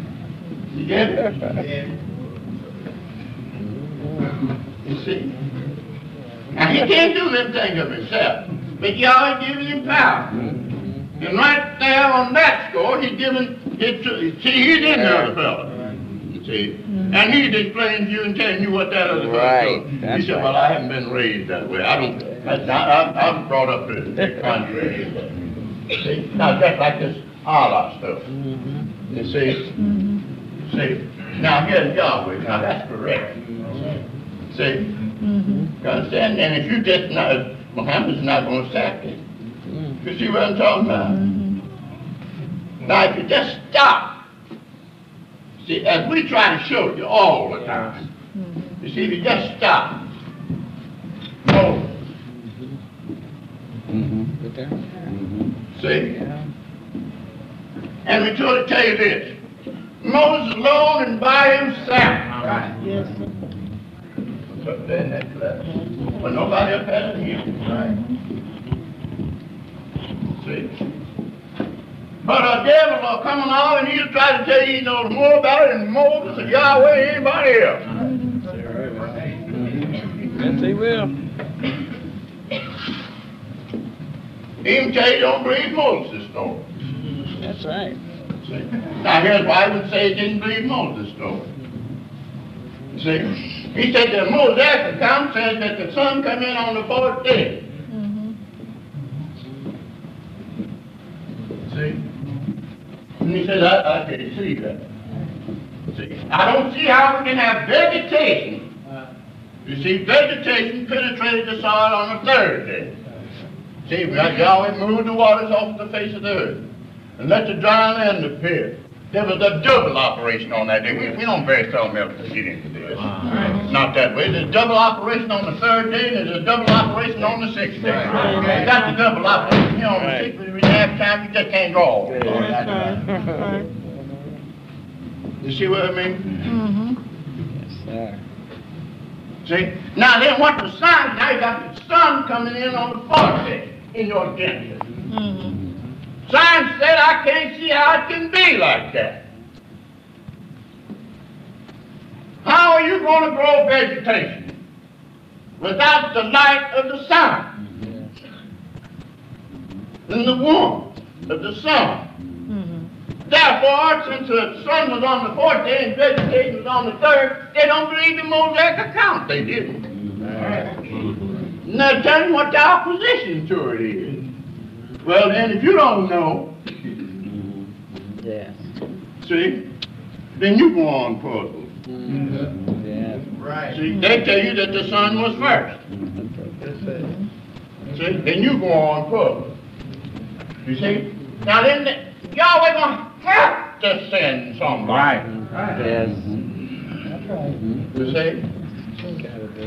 You get it? You see? Now, he can't do them things of himself, but y'all giving him power. And right there on that score, he's giving it to, see, he's in the other fellow. You see? And he's explaining to you and telling you what that other fellow Right, does. He said, right. well, I haven't been raised that way. I don't, I, I, I'm brought up in the contrary. See? Now, just like this Allah stuff. You see? Mm-hmm. See? Now, here's Yahweh. Now, that's correct. See? Mm-hmm. You understand? And if you just not, Muhammad's not going to sack you. Mm-hmm. You see what I'm talking about? Mm-hmm. Now, if you just stop, see, as we try to show you all the time, You see, if you just stop. Moses. See? And we try to tell you this. Moses alone and by himself. Right. Yes. Up there in that class. But nobody else had him. Right. See? But a devil will come along and he'll try to tell you he knows more about it than Moses or Yahweh or anybody else. Yes, he will. Can tell you don't believe Moses' story. That's right. See? Now here's why I would say he didn't believe Moses' story. See? He said the Mosaic account says that the sun come in on the fourth day. Mm-hmm. See? And he said, I, I can see that. See? I don't see how we can have vegetation. Uh. You see, vegetation penetrated the soil on the third day. See, we had Yahweh moved the waters off the face of the earth and let the dry land appear. There was a double operation on that day. We, we don't very seldom ever get into this. Ah. Not that way. There's a double operation on the third day, and there's a double operation on the sixth day. That's a double operation. You know, on the sixth, when you have time, you just can't draw. You see what I mean? Mm-hmm. Yes, sir. See? Now then what the sun, now you got the sun coming in on the fourth day in your Genesis. Science said I can't see how it can be like that. How are you going to grow vegetation without the light of the sun? Mm-hmm. In the warmth of the sun. Mm-hmm. Therefore, since the sun was on the fourth day and vegetation was on the third, they don't believe the Mosaic account. They didn't. Mm-hmm. Now tell me what the opposition to it is. Well, then, if you don't know, Yes. see, then you go on puzzle. Mm-hmm. Yes. See, they tell you that the sun was first. See, then you go on puzzle. You see? Now then, the- Yahweh gonna have to send somebody. Right. Yes. You see?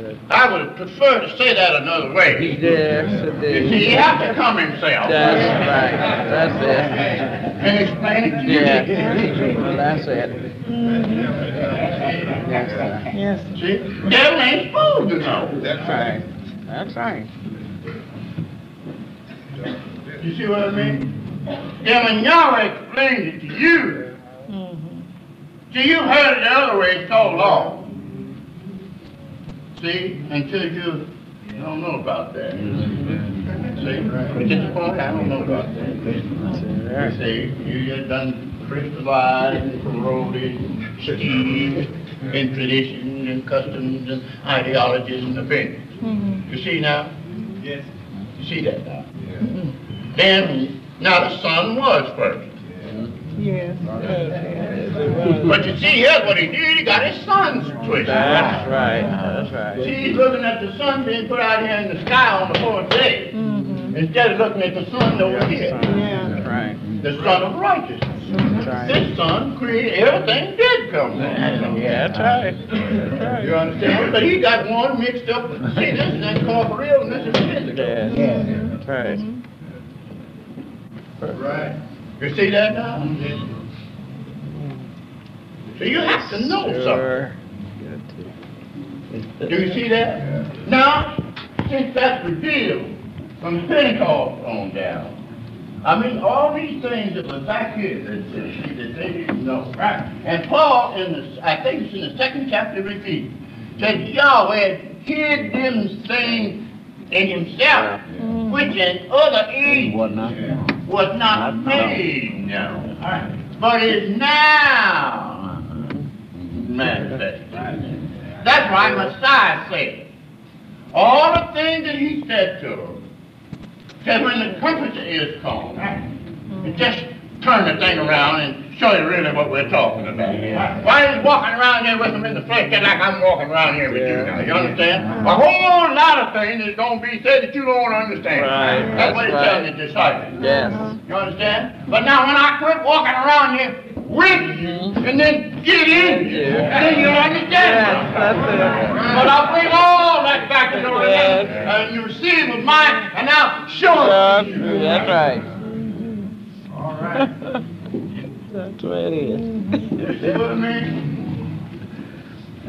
Uh, I would prefer to say that another way. Yes, You indeed. see, he has to come himself That's right. That's it. and explain it to you. Yeah. Well, that's it. Yes, sir. Yes. See, devil ain't supposed to know. That's right. That's right. You see what I mean? Yeah, when Yahweh explained it to you, mm-hmm. see, you heard it the other way so long. See, until you don't know about that. See, we get the point, I don't know about that. You see, you just done crystallized and corroded, steeped in traditions and customs and ideologies and opinions. Mm-hmm. You see now? Yes. You see that now? Then, now the sun was first. Yes. But you see, here's what he did, he got his sons twisted. That's right. That's right. See, he's looking at the sun being put out here in the sky on the fourth day, mm-hmm. instead of looking at the sun over here, Yeah. That's right. the sun of righteousness. That's right. This sun created, everything did come from him. Yeah, that's right. That's right. You understand? But he got one mixed up, with- see, this is incorporeal and this is physical. Yes. That's right. Right. You see that now? So you have to know something. Sure. Do you see that? Now, since that's revealed from Pentecost on down, I mean, all these things that was back here that, that, that they didn't know, right? And Paul, in the, I think it's in the second chapter of Ephesians, said Yahweh hid them things in himself, which in other ages What not? was not made known, but is now manifested. That's why Messiah said, all the things that he said to them, said when the comforter is come, and mm-hmm. just turn the thing around and show you really what we're talking about. Why is walking around here with them in the flesh just like I'm walking around here with you now? You understand? A whole lot of things is going to be said that you don't understand. Right, That's what that's he's telling the disciples. Yes. You understand? But now when I quit walking around here with you and then get in you. Then you'll understand. But I'll bring all that back to the remembrance, and you receive of mine, and now show it. to you. That's right. All right. That's what it is. Mm-hmm. You see what I mean?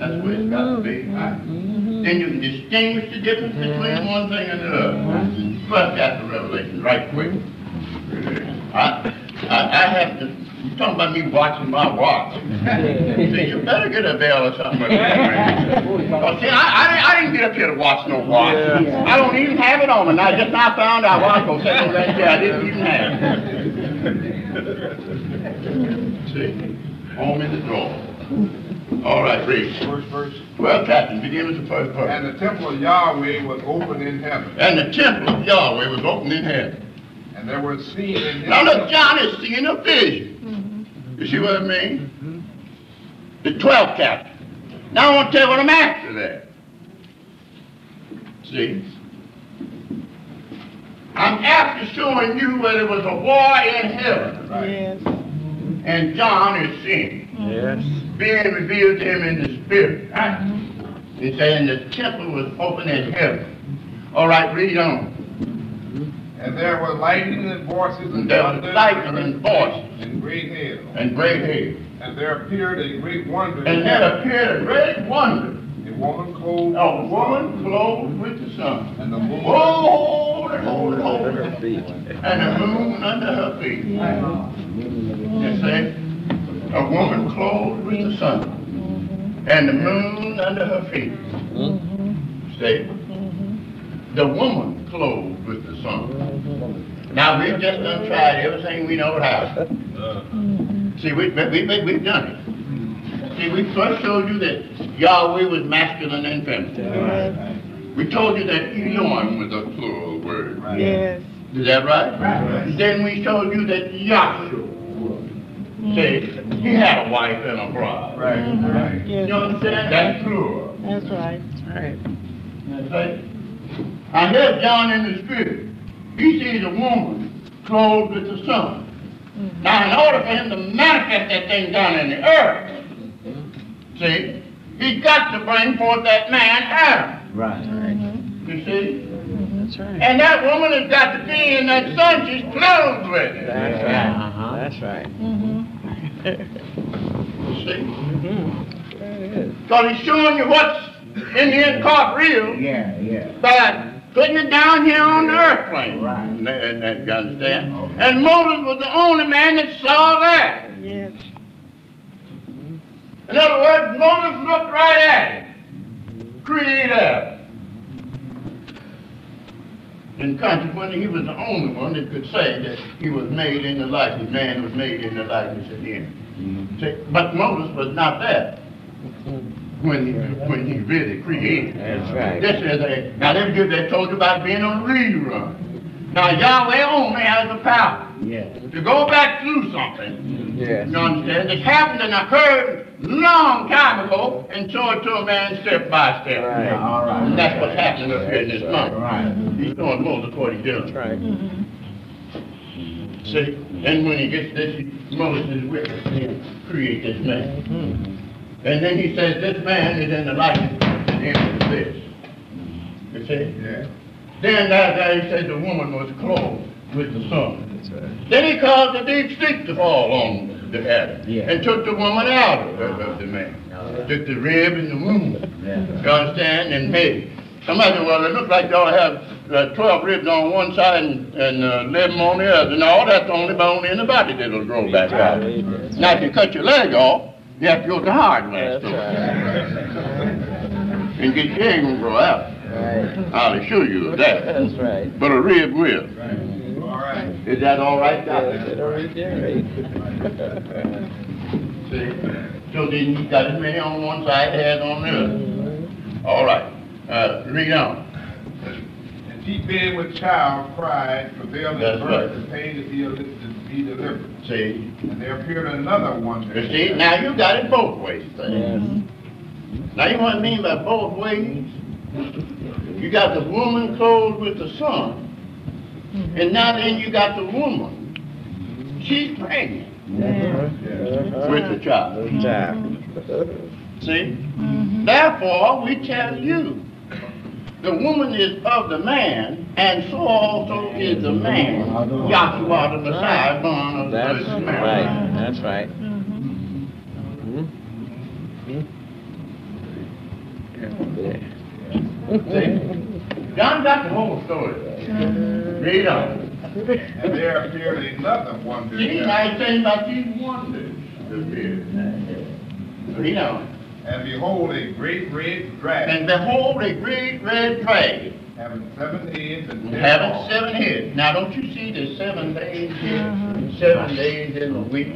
That's where it's got to be. Mm-hmm. right? Mm-hmm. Then you can distinguish the difference between one thing and the other. First the revelation right quick. I, I, I have to, you talking about me watching my watch. See, you better get a bell or something. like. Oh, see, I, I, didn't- I didn't get up here to watch no watch. I don't even have it on me. Now, just now found out I was going to say oh, right there. I didn't even have it. See, home in the drawer. All right, read. First verse. Well, Captain, begin with the first part. And the temple of Yahweh was open in heaven, And the temple of Yahweh was open in heaven. and there was seen in Now look, heaven. John is seeing a vision. You see what I mean? The twelfth chapter. Now I want to tell you what I'm after there. See? I'm after showing you where there was a war in heaven. Yes. And John is seeing. Yes. being revealed to him in the spirit. Right? He saying the temple was open in heaven. All right, read on. And there were lightning and voices And and there was thunder lightning and voices and great hail. and great hail. And there appeared a great wonder And there appeared a great wonder, a woman clothed. a woman clothed with the sun. And the moon. Whoa, hold it, hold it. And the moon under her feet. You see? A woman clothed with the sun. And the moon under her feet. See? The woman clothed with the sun. Now, we've just done tried everything we know how. See, we, we, we, we've done it. See, we first showed you that Yahweh was masculine and feminine. We told you that Elohim was a plural word. Yes. Is that right? right? Then we showed you that Yahshua, mm-hmm. see, he had a wife and a bride. Right, mm-hmm. You Yes. understand? That's plural. That's right. Right. That's right. I heard John in the spirit. He sees a woman clothed with the sun. Mm-hmm. Now, in order for him to manifest that thing down in the earth, see, he's got to bring forth that man Adam. Right. Mm-hmm. You see? Mm-hmm. That's right. And that woman has got to be in that sun she's clothed with. That's right. Uh-huh. That's right. Mm-hmm. You see? There it is. Because he's showing you what's in the incorporeal Yeah, yeah. by putting it down here on the earth plane. Right. And, and, and you understand? And Moses was the only man that saw that. Yes. In other words, Moses looked right at it. Creator. And consequently, he was the only one that could say that he was made in the likeness, man was made in the likeness of him. Mm-hmm. See, But Moses was not there when he, when he really created. That's right. This is a, now them Jews, they told you about being on a rerun. Now Yahweh only has the power Yeah. to go back through something Yes. you understand? It happened and occurred long time ago and show it to a man step by step. Right. All right. And that's what's happening up here in this month. Right. He's doing Moses what he's That's right. See? And when he gets this, he- Moses is witness to him create this man. Hmm. And then he says, this man is in the likeness and image of this. You see? yeah. Then that guy, he said the woman was clothed with the sun. Right. Then he caused a deep sleep to fall on the Adam. Yeah. And took the woman out of, of the man. Took the rib and the womb. Yeah. You understand? And made. Somebody said, well, it looks like y'all have uh, 12 ribs on one side and, and uh, 11 on the other. No, that's the only bone in the body that'll grow back out. That's Now, if you cut your leg off, you have to go to the hardware store right. and get your egg gonna grow out. Right. I'll assure you of that. That's right. But a rib will. All right. Is that all right, Yes, Doctor? it'll regenerate. See? So then he got as many on one side as on the other. All right. Uh, read on. And she being with child cried, travailed That's in birth, right. and pain to be, to be delivered. See? And there appeared another wonder. You see? Now you got it both ways. Yes. Now you know what I mean by both ways? You got the woman clothed with the son. Mm-hmm. and now then you got the woman. She's pregnant. with the child. See? Mm-hmm. Therefore, we tell you, the woman is of the man, and so also is the man. Yahshua the Messiah, born of the That's Virgin Mary. right, that's right. Mm-hmm. See? John got the whole story. Read on. And there appeared another wonder. See, in now heaven. he's saying about these wonders. Read on. And behold, a great red dragon, And behold, a great red dragon, having seven heads and ten having horns. seven heads. Now, don't you see the seven days here, uh-huh. seven days in the week?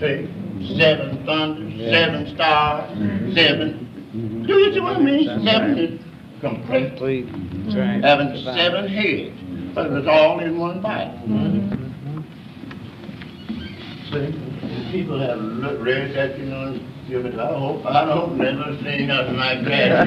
See, seven thunders, seven stars, mm-hmm. seven. Do you see what I mean? Seven is complete, Complete. That's right. having seven heads, but it was all in one bite. Mm-hmm. See, people have looked, read that, you know, and give it, I hope, I don't never see nothing like that.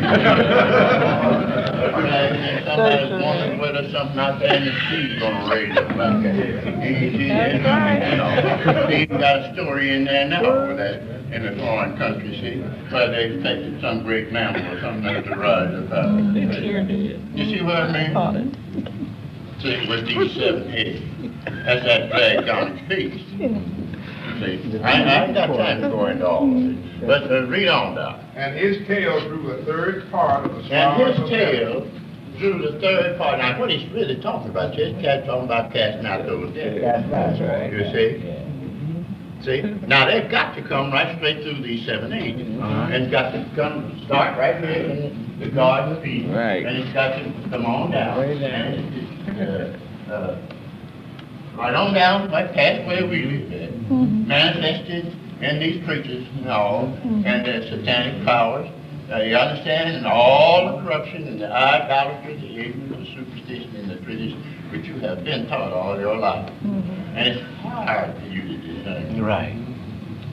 Imagine Somebody's wondering whether something out there in the sea's gonna raise up like that. You see that? You know, they even got a story in there now over that, in a foreign country, see, where they expected some great mammal or something to rise up out of it. You see what I mean? See, with these seven heads, that's that drag down its beast. See, I, I ain't got time to go into all of it, but uh, read on down. And his tail drew a third part of the And stars his of heaven. tail drew the third part. Now, what he's really talking about, this cat talking about casting out those devils. That's right. You see? See? Now, they've got to come right straight through these seven ages. And got to come, start right here in the Garden of Eden. Right. And it's got to come on down. Way down. And, uh, uh, Right on down, right past where we live at. Mm-hmm. Manifested in these creatures and all, mm-hmm. and their satanic powers. Now, you understand? And all the corruption and the idolatry, the ignorance, the superstition, and the tradition which you have been taught all your life. Mm-hmm. And it's hard for you to discern. Right.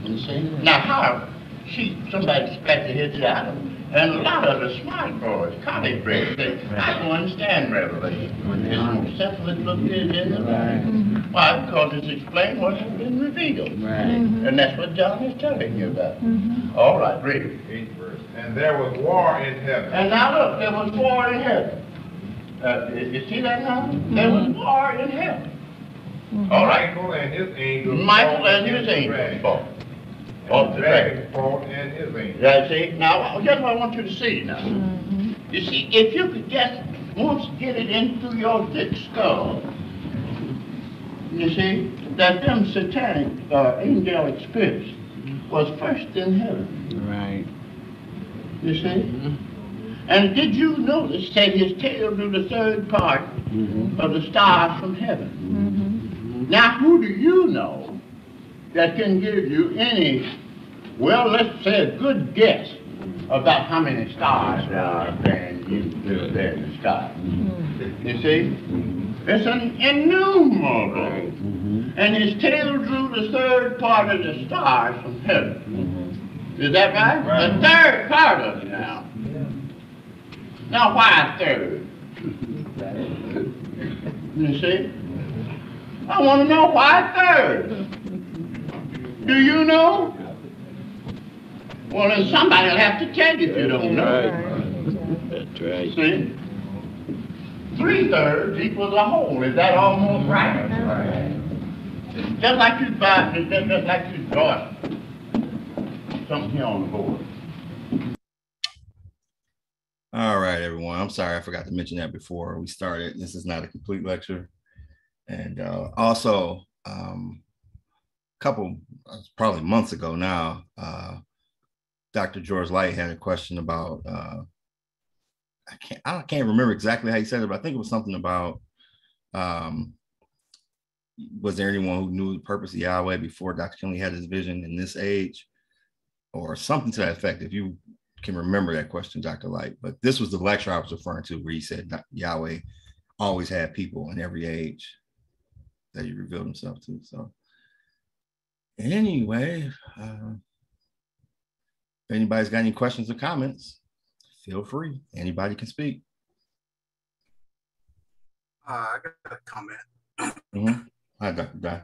You see? Now, how? She, somebody scratched their heads out of them. And a lot of the smart boys, college bred, they, I don't understand Revelation. It's more simple as looked at in the Bible. Mm-hmm. Why? Because it's explained what has been revealed. Right. And that's what John is telling you about. Mm-hmm. All right, read it. Eighth verse. And there was war in heaven. And now look, there was war in heaven. Uh, you you see that now? There was war in heaven. All right. Michael and his angels. Michael fought and his against angels dragon. fought. The the dragon. dragon and his angels. Yeah, see, now, oh, here's what I want you to see now. Mm-hmm. You see, if you could just once get it into your thick skull, you see, that them satanic, uh, angelic spirits was first in heaven, Right. you see? Mm-hmm. And did you notice that his tail drew the third part mm-hmm. of the stars from heaven? Now, who do you know that can give you any, well, let's say a good guess about how many stars there are there in you, there in the sky? Mm-hmm. You see? It's an innumerable. Mm-hmm. And his tail drew the third part of the stars from heaven. Mm-hmm. Is that right? Right. The third part of it now. Now, why a third? You see? I want to know why a third. Do you know? Well, then somebody will have to tell you if you don't know. That's right. See? Three thirds equals a whole. Is that almost right? right. Just like you buy, just, just like you draw something here on the board. All right, everyone. I'm sorry, I forgot to mention that before we started. This is not a complete lecture. And uh, also, um, a couple, uh, probably months ago now, uh, Dr. George Light had a question about, uh, I can't, I can't remember exactly how he said it, but I think it was something about, um, was there anyone who knew the purpose of Yahweh before Dr. Kinley had his vision in this age? Or something to that effect. If you can remember that question, Dr. Light. But this was the lecture I was referring to where he said Yahweh always had people in every age that he revealed himself to. So anyway, uh, anybody's got any questions or comments, feel free. Anybody can speak. Uh, I got a comment. Mhm. Hi, Dr. Dye.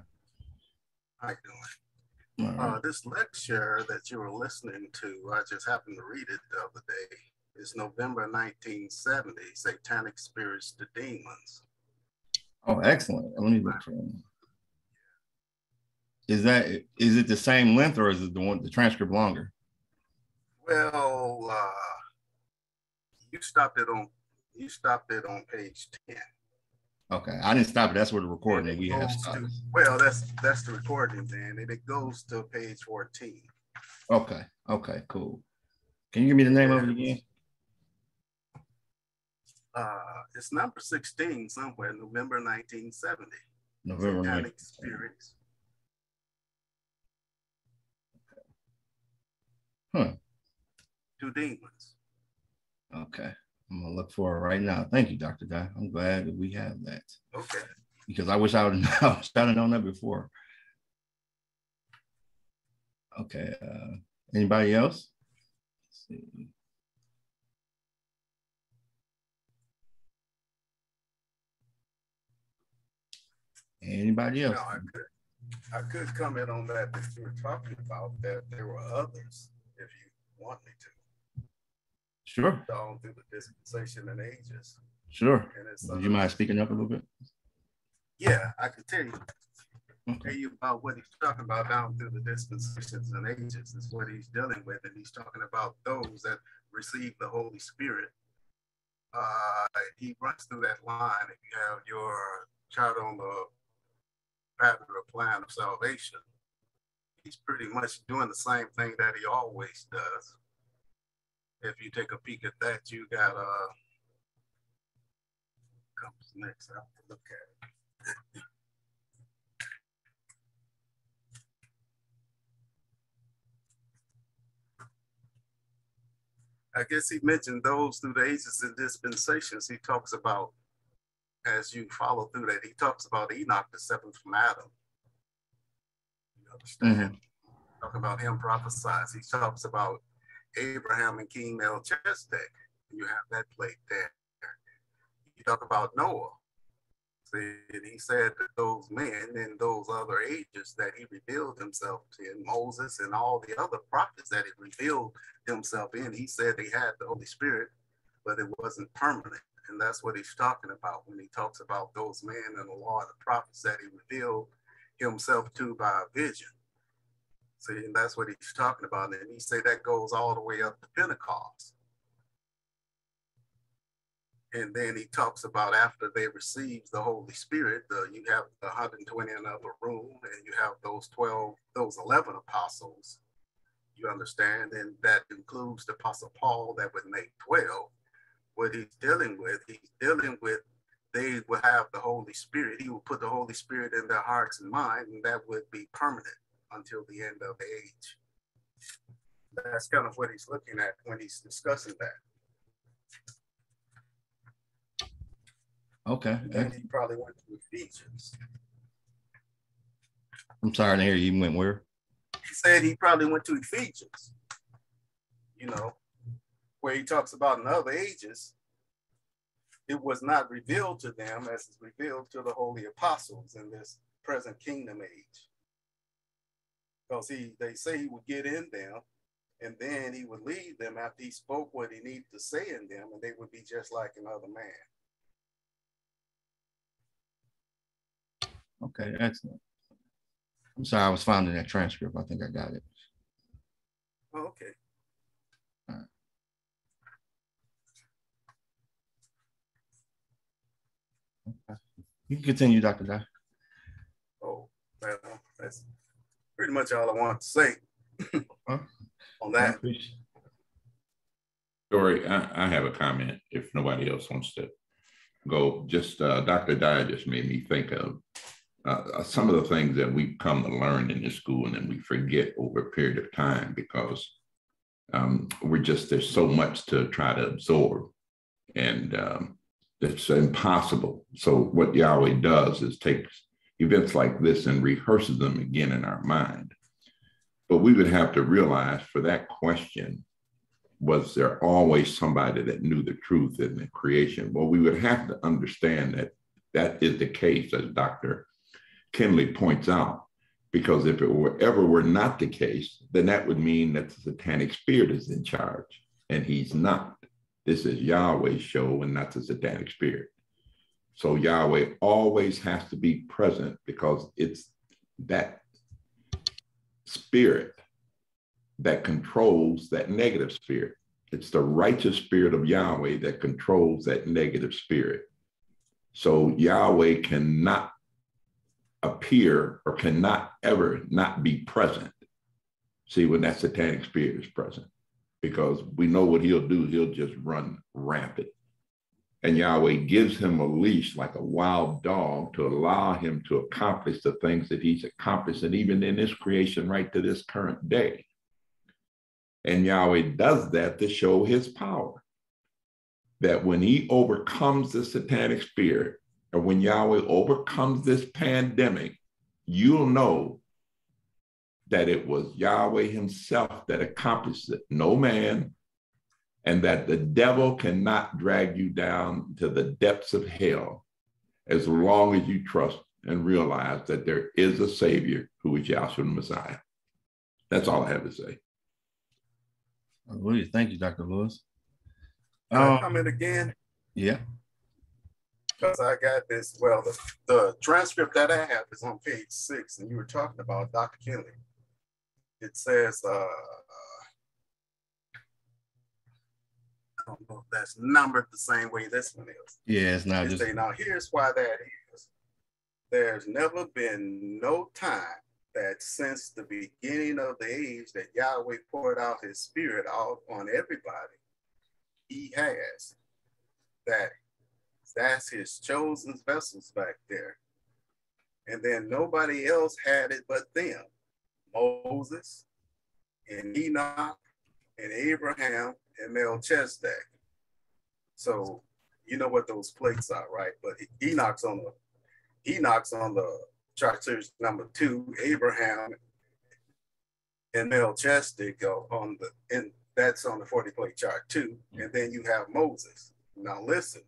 How you doing? Uh, this lecture that you were listening to, I just happened to read it the other day. It's November 1970, Satanic Spirits to Demons. Oh, excellent. Let me look for it. Is that is it the same length or is it the one the transcript longer? Well, uh, you stopped it on you stopped it on page 10. Okay, I didn't stop it. That's where the recording that we have stopped. to- Well, that's that's the recording then, and it goes to page 14. Okay, okay, cool. Can you give me the name of it again? Uh, it's number 16 somewhere, November 1970. November Satanic 9th. Spirits. Huh. To demons. Okay. I'm gonna look for it right now. Thank you, Dr. Guy. I'm glad that we have that Okay. because I wish I would I wish I'd have known that before. Okay. Uh, anybody else? Let's see. Anybody else? No, I could, I could comment on that that you were talking about, that there were others, if you want me to, Sure, down through the dispensation and ages. sure. And it's, Would you uh, mind speaking up a little bit? Yeah, I can tell you, tell you about what he's talking about down through the dispensations and ages is what he's dealing with. And he's talking about those that receive the Holy Spirit. Uh, he runs through that line. If you have your chart on the pattern or plan of salvation, he's pretty much doing the same thing that he always does. If you take a peek at that, you got uh comes next. I have to look at it. I guess he mentioned those through the ages and dispensations. He talks about, as you follow through that, he talks about Enoch, the seventh from Adam. You understand? Talk about him prophesies. He talks about Abraham and King Melchizedek. You have that plate there. You talk about Noah. See, and he said that those men in those other ages that he revealed himself to, and Moses and all the other prophets that he revealed himself in, he said they had the Holy Spirit, but it wasn't permanent. And that's what he's talking about when he talks about those men and the law of the prophets that he revealed himself to by a vision. See, and that's what he's talking about. And he said that goes all the way up to Pentecost. And then he talks about after they receive the Holy Spirit, uh, you have the 120 in the upper room, and you have those 12, those 11 apostles. You understand? And that includes the Apostle Paul that would make 12. What he's dealing with, he's dealing with they will have the Holy Spirit. He will put the Holy Spirit in their hearts and mind, and that would be permanent until the end of the age. That's kind of what he's looking at when he's discussing that. Okay. And he probably went to Ephesians. I'm sorry to hear you went where? He said he probably went to Ephesians, you know, where he talks about in other ages, it was not revealed to them as it's revealed to the holy apostles in this present kingdom age. Because he they say he would get in them and then he would leave them after he spoke what he needed to say in them, and they would be just like another man. Okay, excellent. I'm sorry, I was finding that transcript. I think I got it. Oh, okay. You can continue, Dr. Guy. Oh, well, that's pretty much all I want to say Huh? on that. appreciate- Dory, I, I have a comment if nobody else wants to go. Just uh, Dr. Dye just made me think of uh, some of the things that we've come to learn in this school and then we forget over a period of time because um, we're just, there's so much to try to absorb and um, it's impossible. So what Yahweh does is takes events like this and rehearses them again in our mind. But we would have to realize for that question, was there always somebody that knew the truth in the creation? Well, we would have to understand that that is the case, as Dr. Kinley points out. Because if it were ever were not the case, then that would mean that the satanic spirit is in charge, and he's not. This is Yahweh's show and not the satanic spirit. So Yahweh always has to be present because it's that spirit that controls that negative spirit. It's the righteous spirit of Yahweh that controls that negative spirit. So Yahweh cannot appear or cannot ever not be present. See, when that satanic spirit is present, because we know what he'll do, he'll just run rampant. And Yahweh gives him a leash like a wild dog to allow him to accomplish the things that he's accomplished, and even in his creation, right to this current day. And Yahweh does that to show his power. That when he overcomes the satanic spirit, or when Yahweh overcomes this pandemic, you'll know that it was Yahweh himself that accomplished it, no man, and that the devil cannot drag you down to the depths of hell as long as you trust and realize that there is a Savior who is Yahshua the Messiah. That's all I have to say. Hallelujah. Thank you, Dr. Lewis. Can I comment again? Yeah. Because I got this, well, the, the transcript that I have is on page six, and you were talking about Dr. Kinley. It says, uh, I don't know if that's numbered the same way this one is. Yeah, it's not They just say, now here's why that is. There's never been no time that since the beginning of the age that Yahweh poured out his spirit out on everybody, he has. That that's his chosen vessels back there. And then nobody else had it but them. Moses and Enoch and Abraham and Melchizedek. So you know what those plates are, right? But Enoch's on the Enoch's on the chart series number two, Abraham and Melchizedek on the and that's on the 40 plate chart too. Mm-hmm. And then you have Moses. Now listen.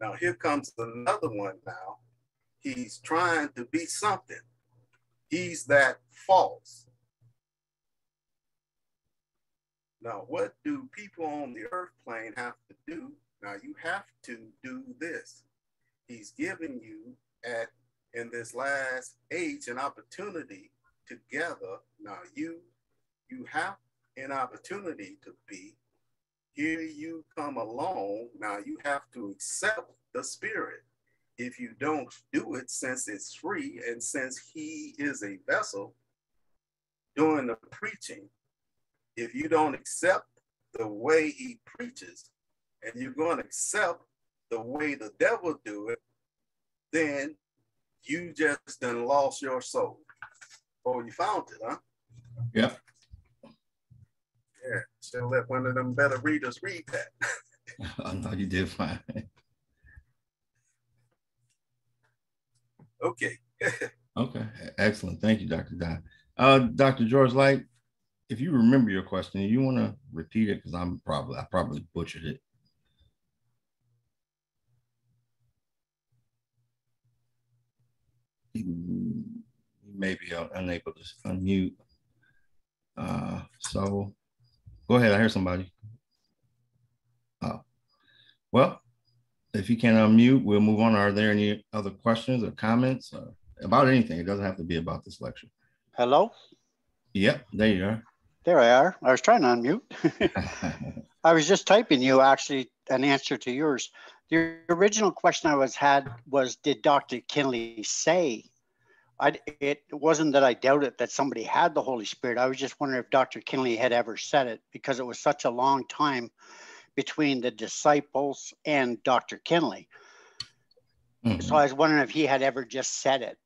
Now here comes another one now. He's trying to be something. He's that false. Now, what do people on the earth plane have to do? Now, you have to do this. He's giving you at in this last age an opportunity together. Now, you you have an opportunity to be. Here you come along. Now you have to accept the spirit. If you don't do it, since it's free and since he is a vessel doing the preaching, if you don't accept the way he preaches and you're going to accept the way the devil do it, then you just done lost your soul. Oh, you found it, huh? Yeah. Yeah, should let one of them better readers read that. I know you did fine. okay. okay, excellent. Thank you, Dr. Dye. Uh, Dr. George Light, if you remember your question, you want to repeat it because I'm probably I probably butchered it. You may be unable to unmute. Uh, so go ahead. I hear somebody. Oh, well, if you can unmute, we'll move on. Are there any other questions or comments or about anything? It doesn't have to be about this lecture. Hello? Yep, there you are. There I are. I was trying to unmute. I was just typing you actually an answer to yours. The original question I was had was, did Dr. Kinley say? I, it wasn't that I doubted that somebody had the Holy Spirit. I was just wondering if Dr. Kinley had ever said it because it was such a long time between the disciples and Dr. Kinley. Mm-hmm. So I was wondering if he had ever just said it.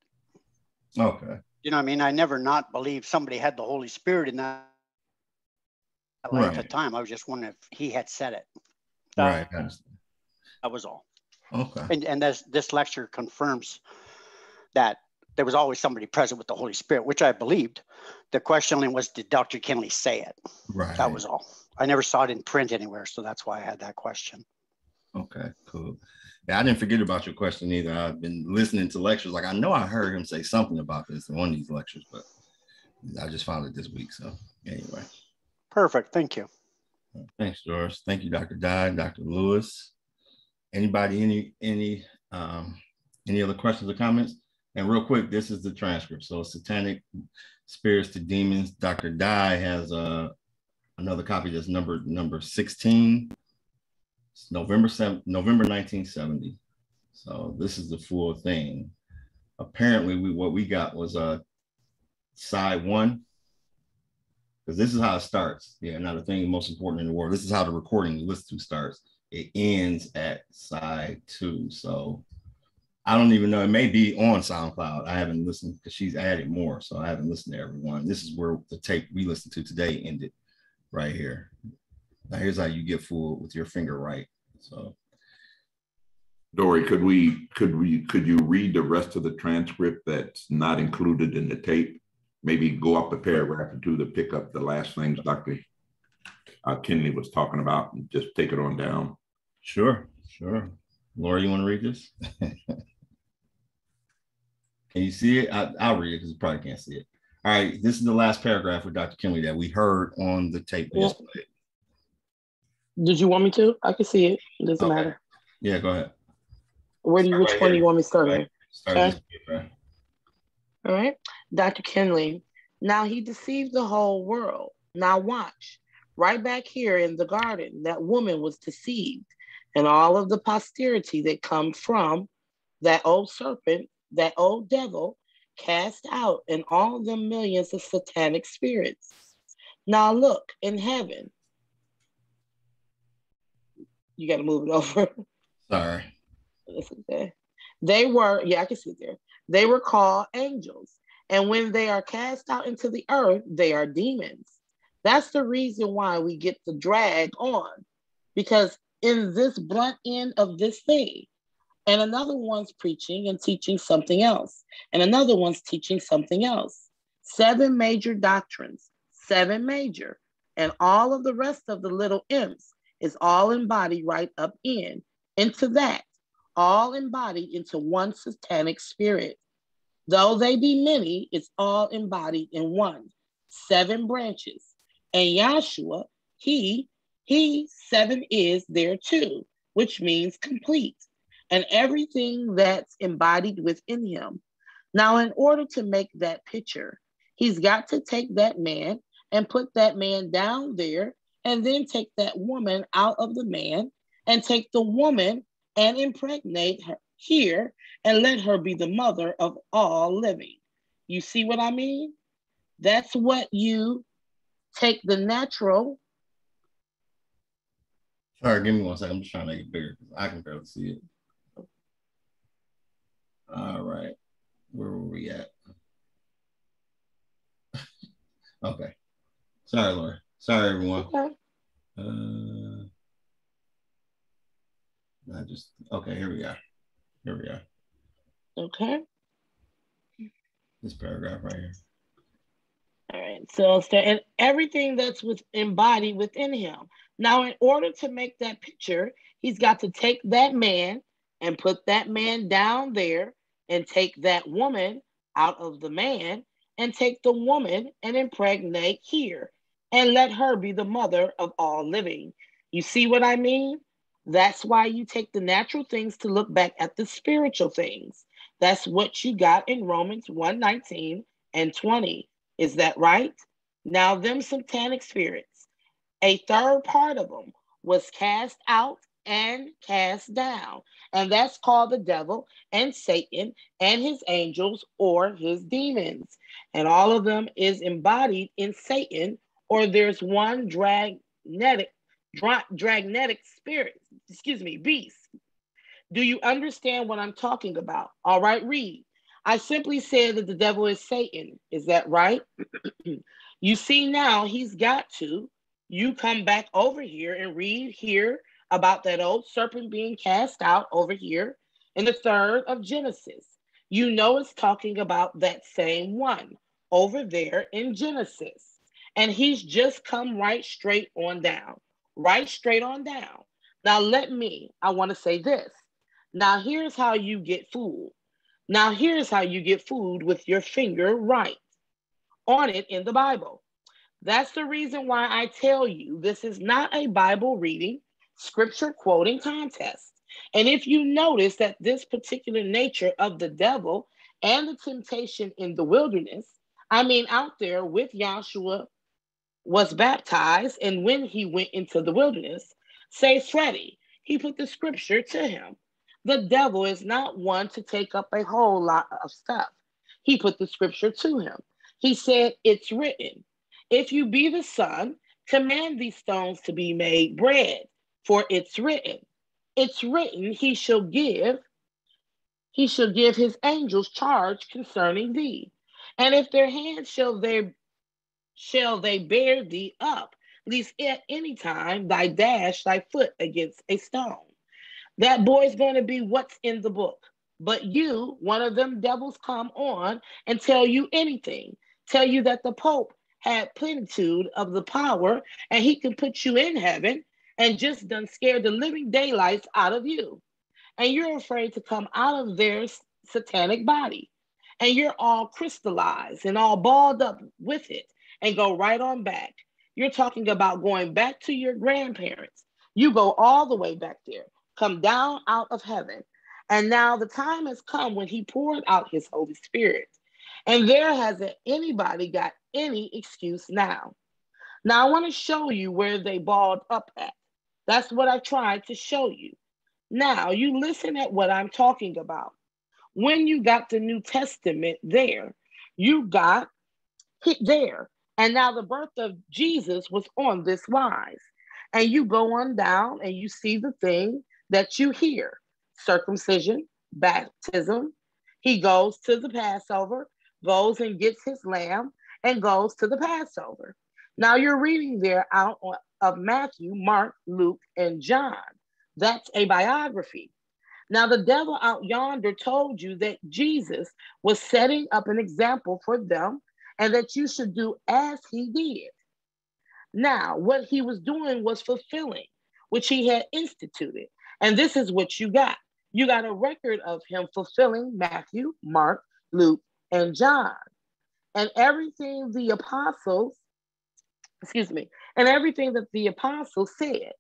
Okay. You know, I mean, I never not believed somebody had the Holy Spirit in that right. of time. I was just wondering if he had said it. That, right. Uh, that was all. Okay. And and this this lecture confirms that there was always somebody present with the Holy Spirit, which I believed. The question was, did Dr. Kinley say it? Right. That was all. I never saw it in print anywhere, so that's why I had that question. Okay, cool. Yeah, I didn't forget about your question either. I've been listening to lectures. Like I know I heard him say something about this in one of these lectures, but I just found it this week. So anyway. Perfect. Thank you. Thanks, George. Thank you, Dr. Dye, Dr. Lewis. Anybody, any, any, um, any other questions or comments? And real quick, this is the transcript. So satanic spirits to demons. Dr. Dye has uh, another copy that's number number 16. It's November 7, November 1970. So this is the full thing. Apparently, we what we got was a uh, side one. Because this is how it starts. Yeah, now the thing most important in the world. This is how the recording you to starts. It ends at side two. So I don't even know. It may be on SoundCloud. I haven't listened because she's added more, so I haven't listened to everyone. This is where the tape we listened to today ended, right here. Now here's how you get full with your finger right. So, Dory, could we could we could you read the rest of the transcript that's not included in the tape? Maybe go up a paragraph or two to pick up the last things Dr. Uh, Kinley was talking about, and just take it on down. Sure, sure. Laura, you want to read this? Can you see it? I, will read it because you probably can't see it. All right, this is the last paragraph with Dr. Kinley that we heard on the tape. Yeah. Did you want me to? I can see it. It doesn't okay. matter. Yeah, go ahead. Where do you, which right one do you want me to start right. Okay. Right. All right. Dr. Kinley. Now he deceived the whole world. Now watch. Right back here in the garden, that woman was deceived, and all of the posterity that come from that old serpent that old devil cast out and all the millions of satanic spirits. Now look in heaven. You got to move it over. Sorry. okay. They were, yeah, I can see there. They were called angels. And when they are cast out into the earth, they are demons. That's the reason why we get the drag on. Because in this blunt end of this thing, and another one's preaching and teaching something else, and another one's teaching something else. Seven major doctrines, seven major, and all of the rest of the little imps is all embodied right up in into that, all embodied into one satanic spirit. Though they be many, it's all embodied in one. Seven branches. And Yahshua, he, he, seven is there too, which means complete and everything that's embodied within him. Now, in order to make that picture, he's got to take that man and put that man down there, and then take that woman out of the man and take the woman and impregnate her here and let her be the mother of all living. You see what I mean? That's what you take the natural. Sorry, give me one second. I'm just trying to make it bigger because I can barely see it. All right. Where were we at? okay. Sorry, Laura. Sorry, everyone. Okay. Uh, I just, okay, here we are. Here we are. Okay. This paragraph right here. All right. So, and everything that's with embodied within him. Now, in order to make that picture, he's got to take that man and put that man down there and take that woman out of the man and take the woman and impregnate here and let her be the mother of all living. You see what I mean? That's why you take the natural things to look back at the spiritual things. That's what you got in Romans 1 19 and 20. Is that right? Now, them satanic spirits, a third part of them was cast out and cast down. And that's called the devil and Satan and his angels or his demons. And all of them is embodied in Satan, or there's one dragnetic, dra- dragnetic spirit, excuse me, beast. Do you understand what I'm talking about? All right, read. I simply said that the devil is Satan. Is that right? you see now he's got to. You come back over here and read here about that old serpent being cast out over here in the third of Genesis. You know, it's talking about that same one over there in Genesis. And he's just come right straight on down, right straight on down. Now, let me, I want to say this. Now, here's how you get fooled. Now, here's how you get fooled with your finger right on it in the Bible. That's the reason why I tell you this is not a Bible reading, scripture quoting contest. And if you notice that this particular nature of the devil and the temptation in the wilderness, I mean, out there with Yahshua was baptized, and when he went into the wilderness, say Freddie, he put the scripture to him. The devil is not one to take up a whole lot of stuff. He put the scripture to him. He said, It's written, if you be the Son, command these stones to be made bread, for it's written. It's written, He shall give, He shall give His angels charge concerning thee. And if their hands shall they shall they bear thee up, lest at any time thy dash thy foot against a stone. That boy's going to be what's in the book. But you, one of them devils, come on and tell you anything. Tell you that the Pope had plenitude of the power and he can put you in heaven and just done scare the living daylights out of you. And you're afraid to come out of their satanic body. And you're all crystallized and all balled up with it and go right on back. You're talking about going back to your grandparents. You go all the way back there, come down out of heaven. And now the time has come when he poured out his Holy Spirit. And there hasn't anybody got any excuse now. Now, I want to show you where they balled up at. That's what I tried to show you. Now, you listen at what I'm talking about. When you got the New Testament there, you got hit there. And now the birth of Jesus was on this wise. And you go on down and you see the thing that you hear circumcision, baptism. He goes to the Passover, goes and gets his lamb, and goes to the Passover. Now you're reading there out of Matthew, Mark, Luke, and John. That's a biography. Now, the devil out yonder told you that Jesus was setting up an example for them and that you should do as he did. Now, what he was doing was fulfilling, which he had instituted. And this is what you got. You got a record of him fulfilling Matthew, Mark, Luke, and John and everything the apostles, excuse me, and everything that the apostles said.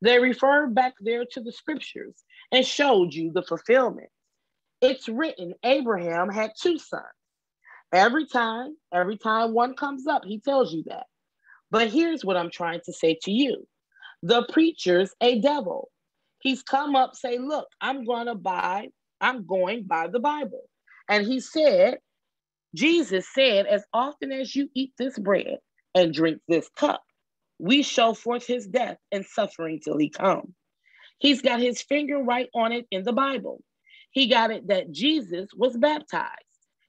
They referred back there to the scriptures and showed you the fulfillment. It's written Abraham had two sons. Every time, every time one comes up, he tells you that. But here's what I'm trying to say to you the preacher's a devil. He's come up, say, Look, I'm going to buy, I'm going by the Bible. And he said, Jesus said, As often as you eat this bread and drink this cup, we show forth his death and suffering till he come. He's got his finger right on it in the Bible. He got it that Jesus was baptized.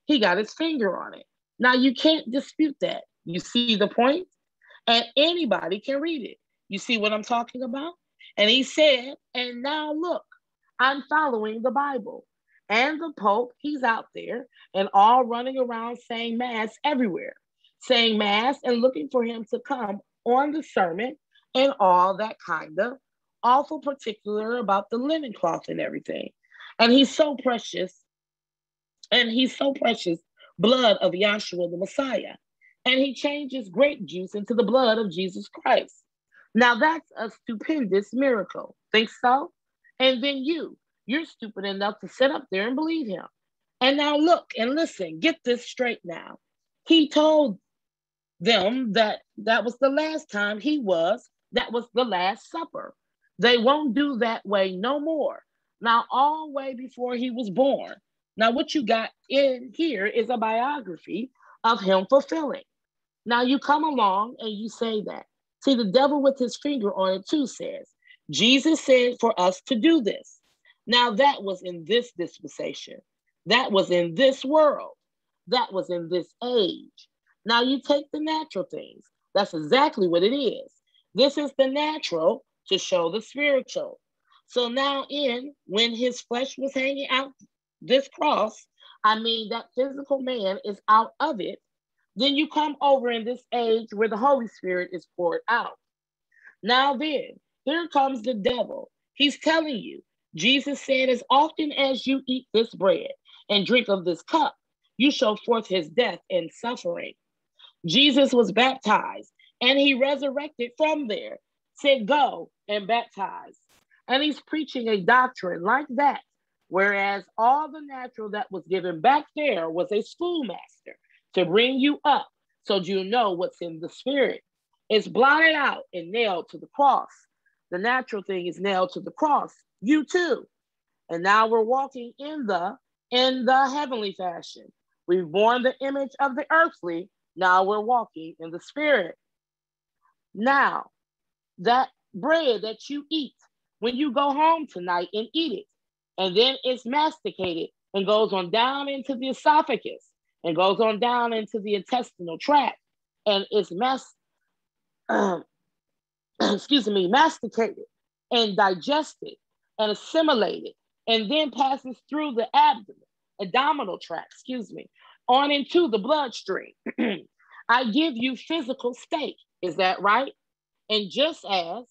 He got his finger on it. Now you can't dispute that. You see the point? And anybody can read it. You see what I'm talking about? And he said, and now look, I'm following the Bible and the Pope, he's out there and all running around saying mass everywhere, saying mass and looking for him to come on the sermon and all that kind of awful particular about the linen cloth and everything. And he's so precious, and he's so precious, blood of Yahshua the Messiah. And he changes grape juice into the blood of Jesus Christ. Now that's a stupendous miracle. Think so? And then you, you're stupid enough to sit up there and believe him. And now look and listen, get this straight now. He told them that that was the last time he was, that was the last supper. They won't do that way no more. Now, all way before he was born. Now, what you got in here is a biography of him fulfilling. Now, you come along and you say that. See, the devil with his finger on it too says, Jesus said for us to do this. Now, that was in this dispensation, that was in this world, that was in this age. Now, you take the natural things, that's exactly what it is. This is the natural to show the spiritual. So now, in when his flesh was hanging out this cross, I mean, that physical man is out of it. Then you come over in this age where the Holy Spirit is poured out. Now, then, here comes the devil He's telling you, Jesus said, as often as you eat this bread and drink of this cup, you show forth his death and suffering. Jesus was baptized and he resurrected from there, said, Go and baptize. And he's preaching a doctrine like that, whereas all the natural that was given back there was a schoolmaster to bring you up so you know what's in the spirit. It's blotted out and nailed to the cross. The natural thing is nailed to the cross. You too. And now we're walking in the in the heavenly fashion. We've borne the image of the earthly. Now we're walking in the spirit. Now, that bread that you eat when you go home tonight and eat it, and then it's masticated and goes on down into the esophagus and goes on down into the intestinal tract and it's mass um, excuse me, masticated and digested and assimilated and then passes through the abdomen, abdominal tract, excuse me, on into the bloodstream. I give you physical state. Is that right? And just as,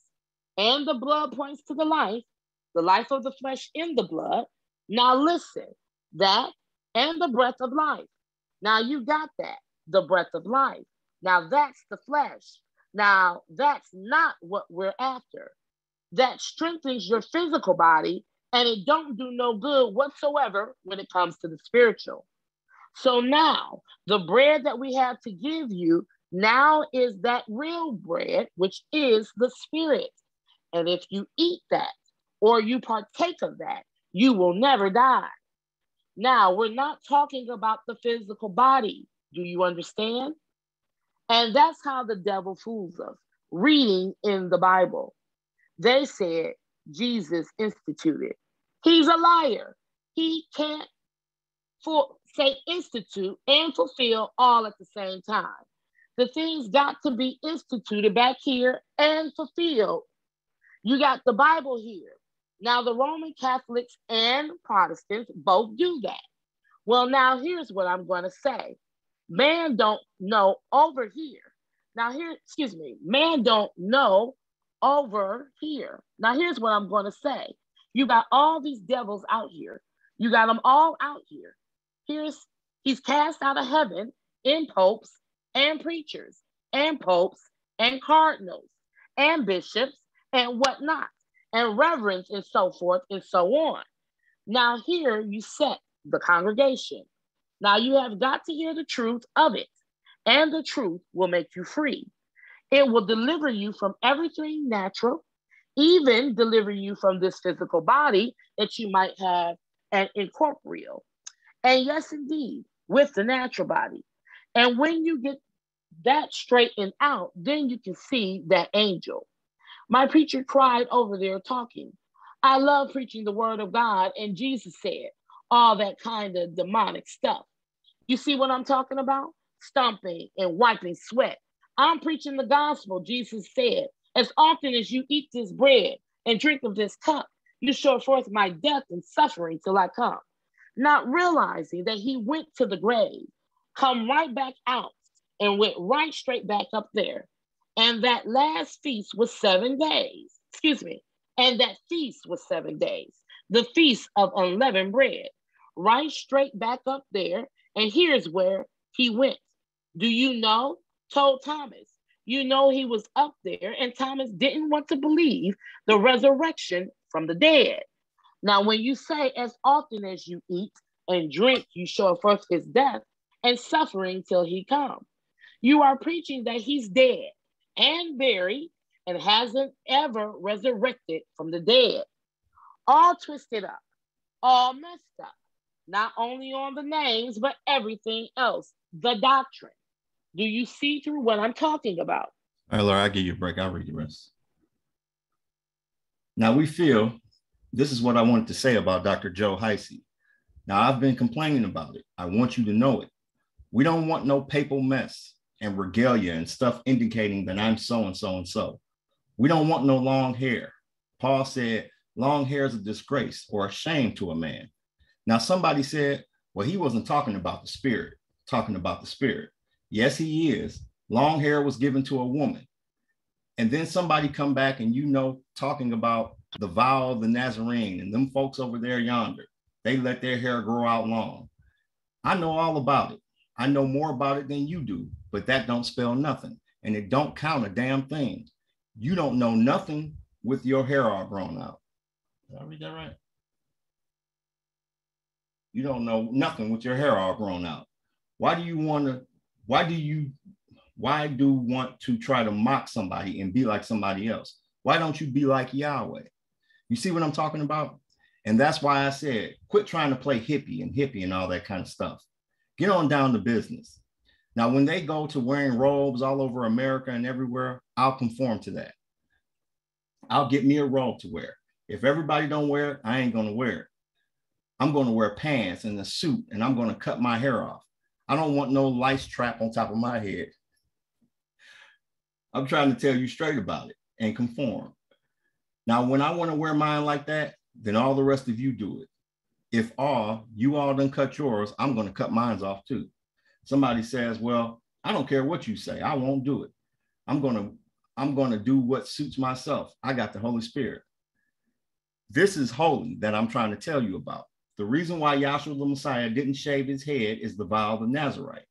and the blood points to the life, the life of the flesh in the blood. Now listen, that and the breath of life. Now you got that, the breath of life. Now that's the flesh. Now, that's not what we're after. That strengthens your physical body and it don't do no good whatsoever when it comes to the spiritual. So now, the bread that we have to give you now is that real bread, which is the spirit. And if you eat that or you partake of that, you will never die. Now, we're not talking about the physical body. Do you understand? And that's how the devil fools us, reading in the Bible. They said Jesus instituted. He's a liar. He can't for, say institute and fulfill all at the same time. The things got to be instituted back here and fulfilled. You got the Bible here. Now, the Roman Catholics and Protestants both do that. Well, now here's what I'm going to say Man don't know over here. Now here, excuse me, man don't know over here. Now here's what I'm going to say. You got all these devils out here. You got them all out here. Here's he's cast out of heaven in popes and preachers and popes and cardinals and bishops and whatnot and reverence and so forth and so on. Now here you set the congregation. Now you have got to hear the truth of it, and the truth will make you free. It will deliver you from everything natural, even deliver you from this physical body that you might have an incorporeal. And yes, indeed, with the natural body. And when you get that straightened out, then you can see that angel. My preacher cried over there talking. I love preaching the word of God, and Jesus said, all that kind of demonic stuff. You see what I'm talking about? Stomping and wiping sweat. I'm preaching the gospel. Jesus said, As often as you eat this bread and drink of this cup, you show forth my death and suffering till I come. Not realizing that he went to the grave, come right back out, and went right straight back up there. And that last feast was seven days. Excuse me. And that feast was seven days. The feast of unleavened bread right straight back up there. And here's where he went. Do you know? Told Thomas. You know he was up there, and Thomas didn't want to believe the resurrection from the dead. Now, when you say, as often as you eat and drink, you show forth his death and suffering till he come, you are preaching that he's dead and buried and hasn't ever resurrected from the dead. All twisted up, all messed up not only on the names, but everything else, the doctrine. Do you see through what I'm talking about? All right, Laura, I'll give you a break. I'll read the rest. Now, we feel this is what I wanted to say about Dr. Joe Heisey. Now, I've been complaining about it. I want you to know it. We don't want no papal mess and regalia and stuff indicating that I'm so and so and so. We don't want no long hair. Paul said, long hair is a disgrace or a shame to a man. Now, somebody said, well, he wasn't talking about the spirit, talking about the spirit. Yes, he is. Long hair was given to a woman. And then somebody come back and you know, talking about the vow of the Nazarene and them folks over there yonder, they let their hair grow out long. I know all about it. I know more about it than you do, but that don't spell nothing. And it don't count a damn thing. You don't know nothing with your hair all grown out. Did I read that right? You don't know nothing with your hair all grown out. Why do you want to, why do you, why do want to try to mock somebody and be like somebody else? Why don't you be like Yahweh? You see what I'm talking about? And that's why I said, quit trying to play hippie and hippie and all that kind of stuff. Get on down to business. Now, when they go to wearing robes all over America and everywhere, I'll conform to that. I'll get me a robe to wear. If everybody don't wear it, I ain't gonna wear it. I'm gonna wear pants and a suit and I'm gonna cut my hair off. I don't want no lice trap on top of my head. I'm trying to tell you straight about it and conform. Now, when I want to wear mine like that, then all the rest of you do it. If all you all done cut yours, I'm going to cut mine off too. Somebody says, "Well, I don't care what you say. I won't do it. I'm going to I'm going to do what suits myself. I got the Holy Spirit. This is holy that I'm trying to tell you about. The reason why Yahshua the Messiah didn't shave his head is the vow of the Nazarite.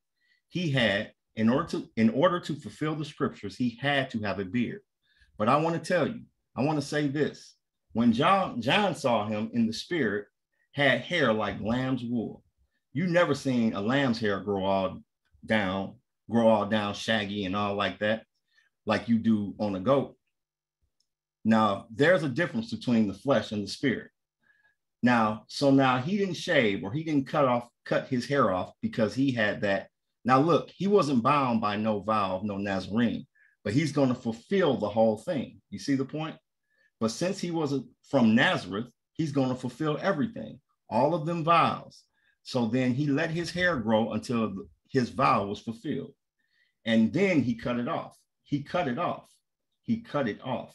He had, in order to in order to fulfill the scriptures, he had to have a beard. But I want to tell you, I want to say this. When John, John saw him in the spirit, had hair like lamb's wool. You never seen a lamb's hair grow all down, grow all down shaggy and all like that, like you do on a goat. Now, there's a difference between the flesh and the spirit. Now, so now he didn't shave or he didn't cut off, cut his hair off because he had that. Now, look, he wasn't bound by no vow of no Nazarene, but he's going to fulfill the whole thing. You see the point? But since he wasn't from Nazareth, he's going to fulfill everything, all of them vows. So then he let his hair grow until his vow was fulfilled. And then he cut it off. He cut it off. He cut it off.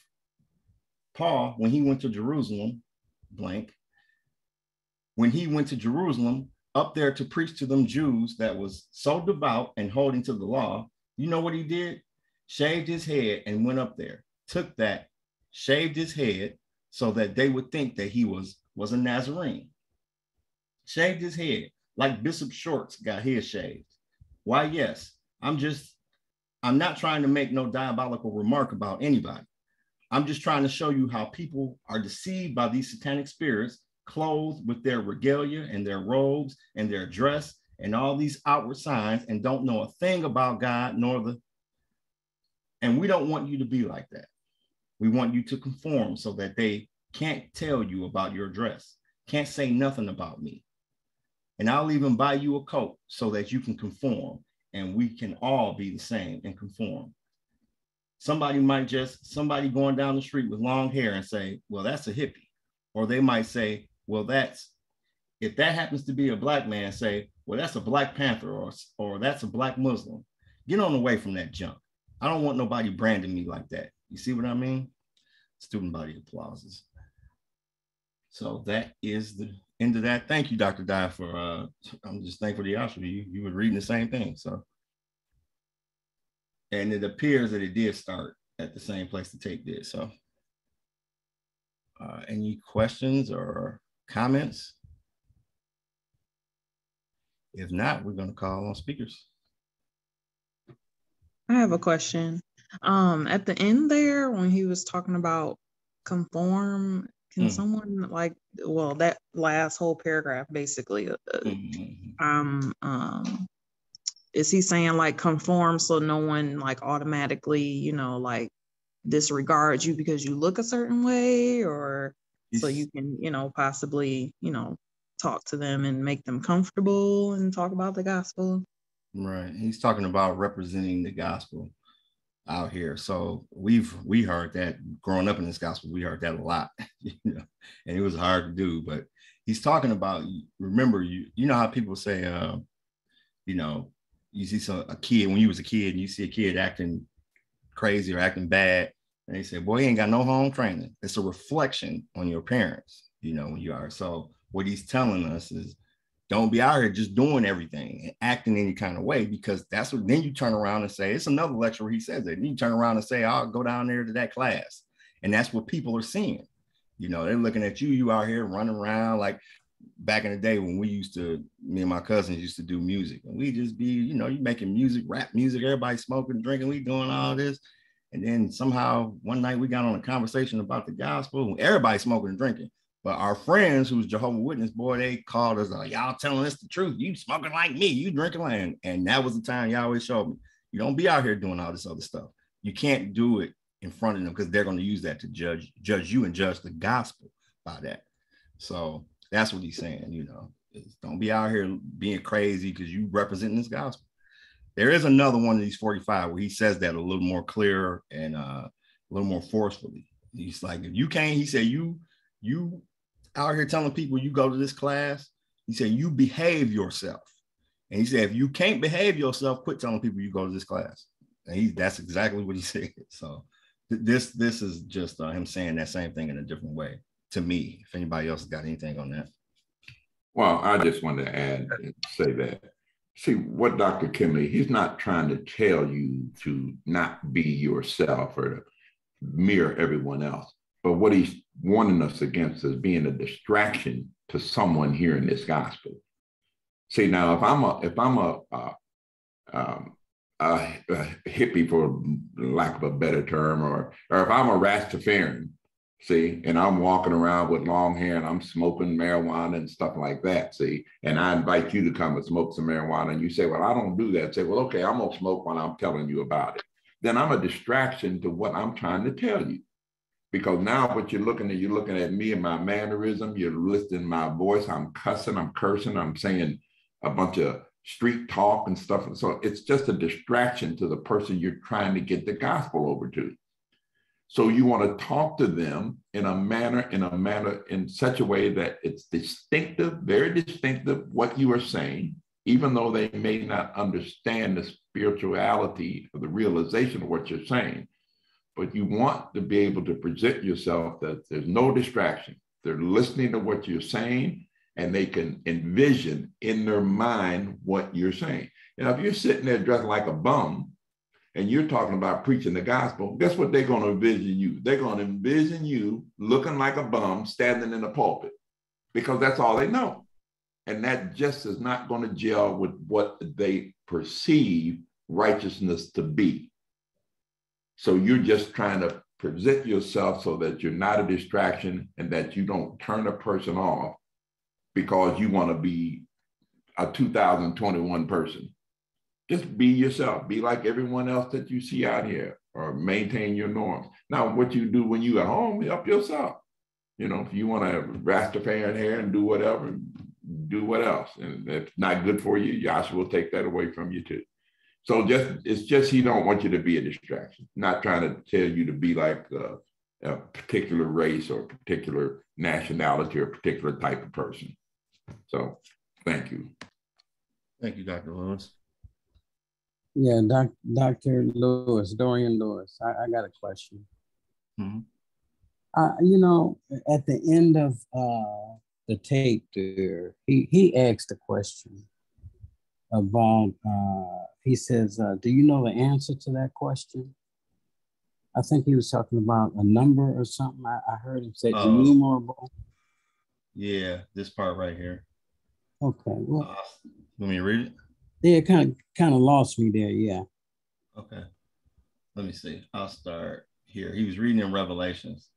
Paul, when he went to Jerusalem, blank, when he went to Jerusalem up there to preach to them Jews that was so devout and holding to the law, you know what he did? Shaved his head and went up there, took that shaved his head so that they would think that he was, was a Nazarene. Shaved his head, like Bishop Shorts got his shaved. Why, yes, I'm just, I'm not trying to make no diabolical remark about anybody. I'm just trying to show you how people are deceived by these satanic spirits, clothed with their regalia and their robes and their dress and all these outward signs and don't know a thing about God nor the. And we don't want you to be like that. We want you to conform so that they can't tell you about your dress, can't say nothing about me. And I'll even buy you a coat so that you can conform and we can all be the same and conform. Somebody might just, somebody going down the street with long hair and say, well, that's a hippie. Or they might say, well, that's, if that happens to be a black man, say, well, that's a Black Panther or, or that's a black Muslim. Get on away from that junk. I don't want nobody branding me like that. You see what I mean? Student body applauses. So that is the of that. Thank you, Dr. Dye, for uh I'm just thankful to you. You you were reading the same thing. So and it appears that it did start at the same place the tape did. So uh, any questions or comments? If not, we're going to call on speakers. I have a question. Um, at the end there, when he was talking about conform, can mm. someone like, well, that last whole paragraph basically, uh, mm-hmm. um, um, is he saying like conform so no one like automatically, you know, like disregards you because you look a certain way, or so you can, you know, possibly, you know, talk to them and make them comfortable and talk about the gospel? Right. He's talking about representing the gospel out here. So we've we heard that growing up in this gospel, we heard that a lot, you know, and it was hard to do. But he's talking about remember you you know how people say uh, you know, you see some a kid when you was a kid and you see a kid acting crazy or acting bad, and they say, Boy, he ain't got no home training. It's a reflection on your parents, you know, when you are. So what he's telling us is don't be out here just doing everything and acting any kind of way because that's what then you turn around and say it's another lecture where he says it. And you turn around and say, I'll go down there to that class. And that's what people are seeing. You know, they're looking at you, you out here running around like back in the day when we used to, me and my cousins used to do music, and we just be, you know, you making music, rap music, everybody smoking, drinking, we doing all this. And then somehow one night we got on a conversation about the gospel, everybody smoking and drinking. But our friends who's Jehovah Witness, boy, they called us like, y'all telling us the truth. You smoking like me, you drinking like, and that was the time y'all always showed me. You don't be out here doing all this other stuff. You can't do it in front of them because they're going to use that to judge judge you and judge the gospel by that. So that's what he's saying. You know, don't be out here being crazy because you representing this gospel. There is another one of these 45 where he says that a little more clear and uh, a little more forcefully. He's like, if you can't, he said, you you out here telling people you go to this class. He said, you behave yourself. And he said, if you can't behave yourself, quit telling people you go to this class. And he, that's exactly what he said. So this this is just uh, him saying that same thing in a different way to me. If anybody else has got anything on that. Well, I just wanted to add and say that. See, what Dr. Kinley, he's not trying to tell you to not be yourself or to mirror everyone else. But what he's warning us against is being a distraction to someone hearing this gospel. See, now if I'm a if I'm a, um, a, a hippie, for lack of a better term, or or if I'm a Rastafarian, see, and I'm walking around with long hair and I'm smoking marijuana and stuff like that, see, and I invite you to come and smoke some marijuana, and you say, well, I don't do that. Say, well, okay, I'm gonna smoke when I'm telling you about it. Then I'm a distraction to what I'm trying to tell you. Because now what you're looking at, you're looking at me and my mannerism, you're listening my voice, I'm cussing, I'm cursing, I'm saying a bunch of street talk and stuff. So it's just a distraction to the person you're trying to get the gospel over to. So you want to talk to them in a manner, in a manner, in such a way that it's distinctive, very distinctive what you are saying, even though they may not understand the spirituality of the realization of what you're saying. But you want to be able to present yourself that there's no distraction. They're listening to what you're saying and they can envision in their mind what you're saying. Now, if you're sitting there dressed like a bum and you're talking about preaching the gospel, guess what they're going to envision you? They're going to envision you looking like a bum standing in the pulpit because that's all they know. And that just is not going to gel with what they perceive righteousness to be. So you're just trying to present yourself so that you're not a distraction and that you don't turn a person off because you want to be a 2021 person. Just be yourself. Be like everyone else that you see out here or maintain your norms. Now, what you do when you at home, help yourself. You know, if you want to Rastafarian hair and do whatever, do what else. And if not good for you, Yahshua will take that away from you too. So just it's just he don't want you to be a distraction. Not trying to tell you to be like a, a particular race or particular nationality or particular type of person. So thank you. Thank you, Dr. Lewis. Yeah, doc, Dr. Lewis, Dorian Lewis, I, I got a question. Mm-hmm. Uh, you know, at the end of uh, the tape there, he, he asked a question about, uh, he says, uh, do you know the answer to that question? I think he was talking about a number or something. I, I heard him say uh, innumerable. Yeah, this part right here. Okay. Well, uh, let me read it. Yeah, kind of kind of lost me there. Yeah. Okay. Let me see. I'll start here. He was reading in Revelations.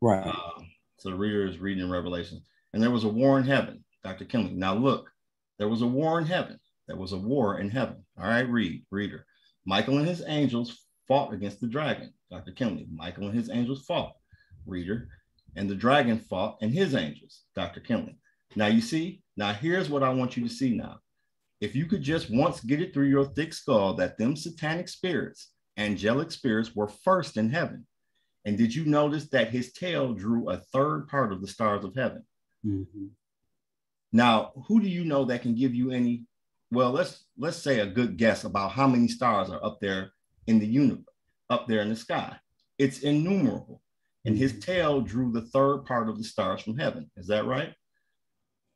Right. Um, so the reader is reading in Revelations. And there was a war in heaven, Dr. Kinley. Now look, there was a war in heaven. There was a war in heaven. All right, read, reader. Michael and his angels fought against the dragon. Dr. Kinley. Michael and his angels fought. Reader and the dragon fought and his angels, Dr. Kinley. Now you see, now here's what I want you to see now. If you could just once get it through your thick skull that them satanic spirits, angelic spirits, were first in heaven. And did you notice that his tail drew a third part of the stars of heaven? Mm-hmm. Now, who do you know that can give you any? Well, let's let's say a good guess about how many stars are up there in the universe, up there in the sky. It's innumerable and his mm-hmm. tail drew the third part of the stars from heaven. Is that right?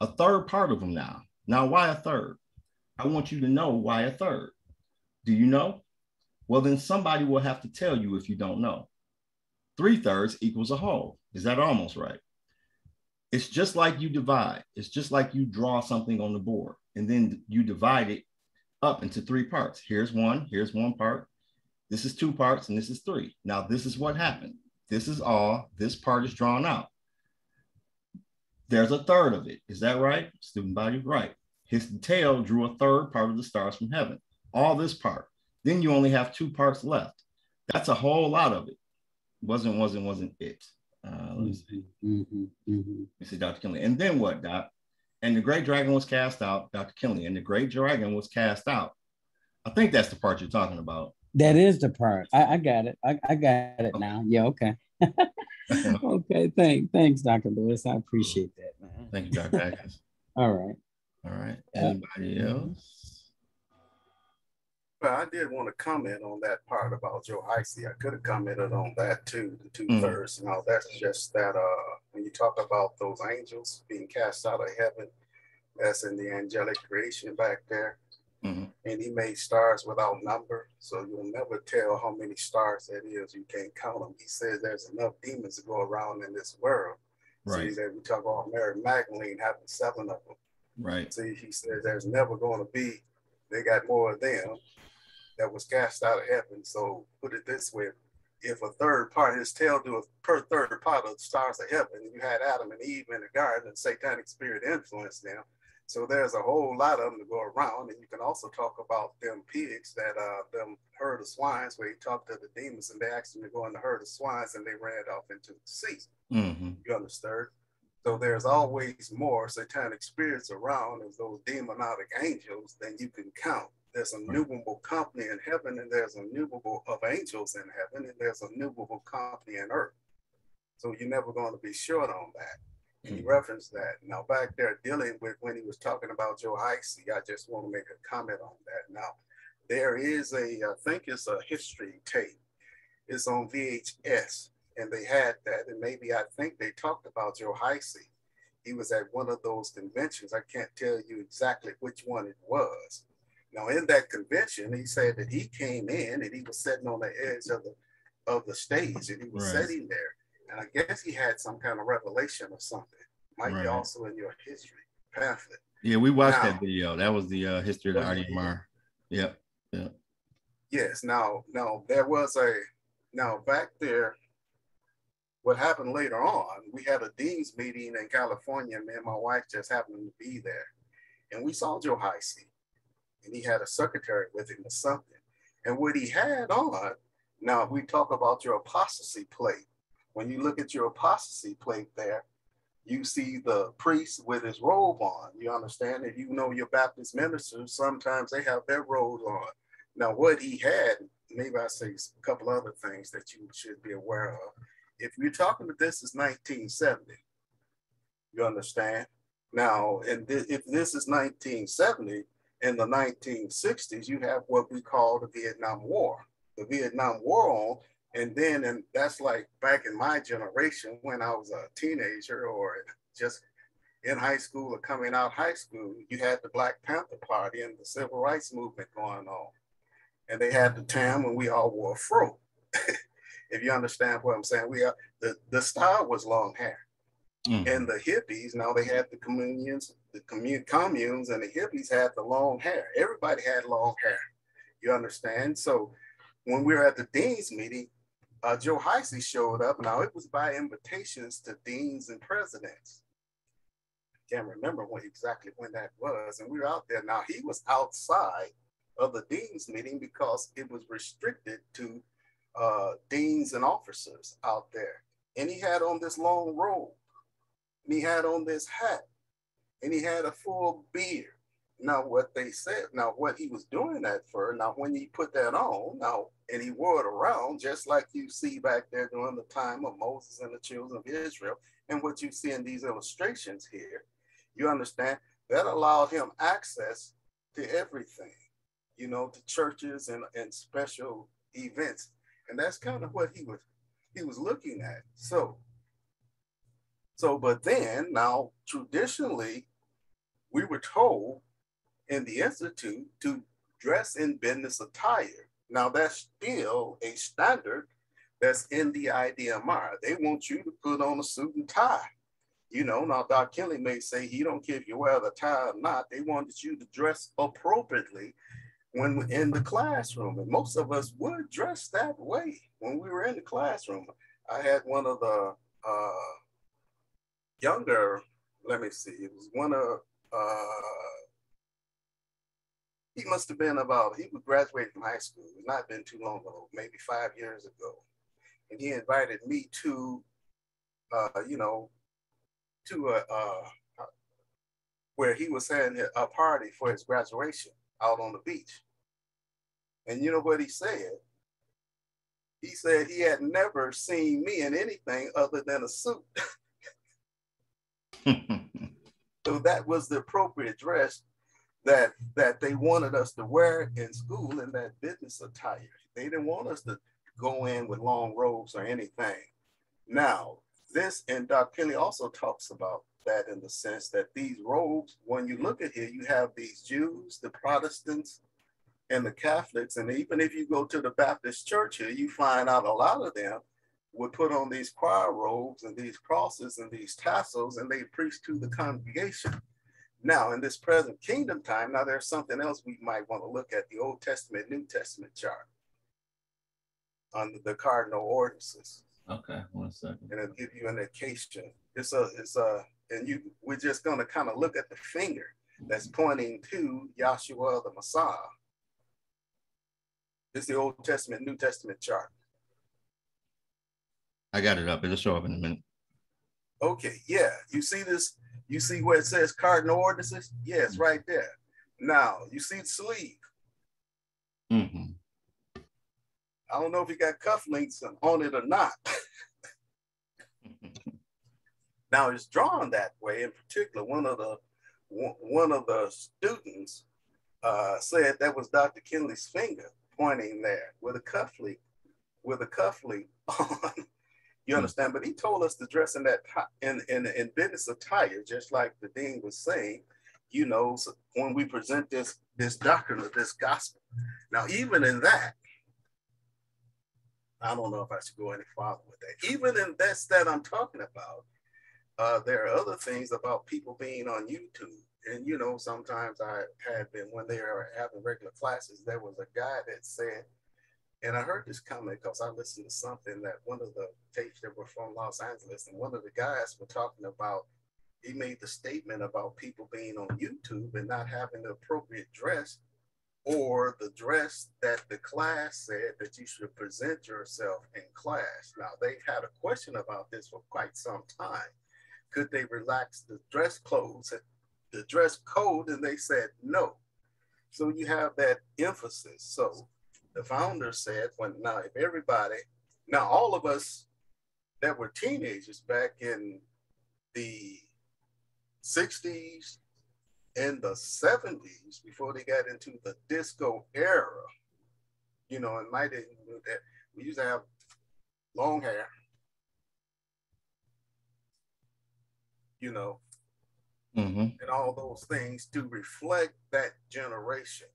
A third part of them now. Now, why a third? I want you to know why a third. Do you know? Well, then somebody will have to tell you if you don't know. Three thirds equals a whole. Is that almost right? It's just like you divide. It's just like you draw something on the board and then you divide it up into three parts. Here's one, here's one part. This is two parts and this is three. Now this is what happened. This is all, this part is drawn out. There's a third of it. Is that right? Student body, right. His tail drew a third part of the stars from heaven. All this part. Then you only have two parts left. That's a whole lot of it. Wasn't, wasn't, wasn't it. Uh, let me see. Mm-hmm, mm-hmm. Let me see, Dr. Kinley. And then what, Doc? And the great dragon was cast out, Dr. Kinley. And the great dragon was cast out. I think that's the part you're talking about. That is the part. I, I got it. I, I got it now. Yeah, okay. okay, thank, thanks, Dr. Lewis. I appreciate that, man. Thank you, Dr. Atkins. All right. All right. Uh, Anybody else? Well, I did want to comment on that part about Joe Heisey. I could have commented on that too, the 2 mm-hmm. thirds. Now that's just that uh, when you talk about those angels being cast out of heaven, that's in the angelic creation back there. Mm-hmm. And he made stars without number. So you'll never tell how many stars that is. You can't count them. He says there's enough demons to go around in this world. Right. See, that we talk about Mary Magdalene having seven of them. Right. See, he says there's never going to be, they got more of them that was cast out of heaven. So put it this way, if a third part, his tail do a per third part of the stars of heaven, you had Adam and Eve in the garden and satanic spirit influenced them. So there's a whole lot of them to go around. And you can also talk about them pigs that uh them herd of swines where he talked to the demons and they asked them to go in the herd of swines and they ran off into the sea. Mm-hmm. You understand? So there's always more satanic spirits around as those demonic angels than you can count there's a innumerable company in heaven and there's a innumerable of angels in heaven and there's a innumerable company in earth. So you're never going to be short on that. And you mm. referenced that. Now back there dealing with when he was talking about Joe Heisey, I just want to make a comment on that. Now there is a, I think it's a history tape. It's on VHS and they had that. And maybe I think they talked about Joe Heisey. He was at one of those conventions. I can't tell you exactly which one it was now, in that convention, he said that he came in and he was sitting on the edge of the of the stage and he was right. sitting there. And I guess he had some kind of revelation or something. Might right. be also in your history pamphlet. Yeah, we watched now, that video. That was the uh, history of the RDMR. Yep. Yep. Yes. Now, now there was a now back there. What happened later on? We had a dean's meeting in California. Me and my wife just happened to be there, and we saw Joe Heisey and he had a secretary with him or something. And what he had on, now we talk about your apostasy plate. When you look at your apostasy plate there, you see the priest with his robe on. You understand? If you know your Baptist ministers, sometimes they have their robes on. Now, what he had, maybe I say a couple other things that you should be aware of. If you're talking about this is 1970, you understand? Now, and th- if this is 1970, in the 1960s, you have what we call the Vietnam War. The Vietnam War on, and then, and that's like back in my generation when I was a teenager or just in high school or coming out high school, you had the Black Panther Party and the Civil Rights Movement going on. And they had the time when we all wore a fro. if you understand what I'm saying, we are, the, the style was long hair. Mm. And the hippies, now they had the communions, the commun- communes, and the hippies had the long hair. Everybody had long hair. You understand? So when we were at the dean's meeting, uh, Joe Heisey showed up. Now it was by invitations to deans and presidents. I can't remember when exactly when that was. And we were out there. Now he was outside of the dean's meeting because it was restricted to uh, deans and officers out there. And he had on this long robe and he had on this hat and he had a full beard. Now, what they said, now what he was doing that for, now when he put that on, now, and he wore it around, just like you see back there during the time of Moses and the children of Israel, and what you see in these illustrations here, you understand that allowed him access to everything, you know, to churches and, and special events. And that's kind of what he was he was looking at. So so, but then now traditionally, we were told in the Institute to dress in business attire. Now, that's still a standard that's in the IDMR. They want you to put on a suit and tie. You know, now Doc Kinley may say he don't care if you wear the tie or not. They wanted you to dress appropriately when in the classroom. And most of us would dress that way when we were in the classroom. I had one of the uh, younger, let me see, it was one of, uh, he must have been about, he graduated from high school. It's not been too long ago, maybe five years ago. And he invited me to, uh, you know, to a, uh, where he was having a party for his graduation out on the beach. And you know what he said? He said he had never seen me in anything other than a suit. so that was the appropriate dress that that they wanted us to wear in school in that business attire. They didn't want us to go in with long robes or anything. Now, this and Dr. Kinley also talks about that in the sense that these robes, when you look at here, you have these Jews, the Protestants, and the Catholics. And even if you go to the Baptist church here, you find out a lot of them would put on these choir robes and these crosses and these tassels and they preach to the congregation. Now, in this present kingdom time, now there's something else we might want to look at the Old Testament, New Testament chart under the cardinal ordinances. Okay, one second. And it'll give you an indication. It's a, it's a, and you, we're just going to kind of look at the finger that's mm-hmm. pointing to Yahshua the Messiah. It's the Old Testament, New Testament chart. I got it up. It'll show up in a minute. Okay, yeah. You see this? You see where it says cardinal ordinances? Yes, yeah, right there. Now, you see the sleeve. Mm-hmm. I don't know if you got cufflinks on it or not. now it's drawn that way. In particular, one of the one of the students uh, said that was Dr. Kinley's finger pointing there with a cufflink, with a cufflink on. You hmm. understand? But he told us to dress in that in, in in business attire, just like the dean was saying. You know, so when we present this this doctrine of this gospel. Now, even in that, I don't know if I should go any farther with that. Even in this that I'm talking about, uh, there are other things about people being on YouTube and you know, sometimes I had been when they are having regular classes, there was a guy that said, and I heard this comment because I listened to something that one of the tapes that were from Los Angeles, and one of the guys were talking about. He made the statement about people being on YouTube and not having the appropriate dress or the dress that the class said that you should present yourself in class. Now, they've had a question about this for quite some time. Could they relax the dress clothes the dress code and they said no. So you have that emphasis. So the founder said, when now if everybody, now all of us that were teenagers back in the 60s and the 70s before they got into the disco era, you know, and might that we used to have long hair, you know, mm-hmm. and all those things to reflect that generation,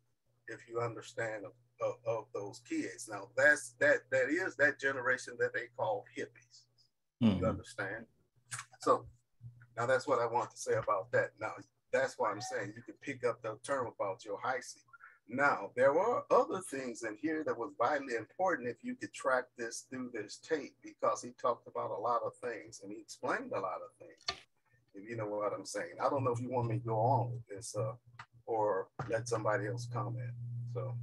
if you understand of, of, those kids. Now that's that that is that generation that they call hippies. Mm-hmm. You understand? So now that's what I want to say about that. Now that's why I'm saying you can pick up the term about your high seat. Now, there are other things in here that was vitally important if you could track this through this tape because he talked about a lot of things and he explained a lot of things if you know what I'm saying. I don't know if you want me to go on with this uh, or let somebody else comment. So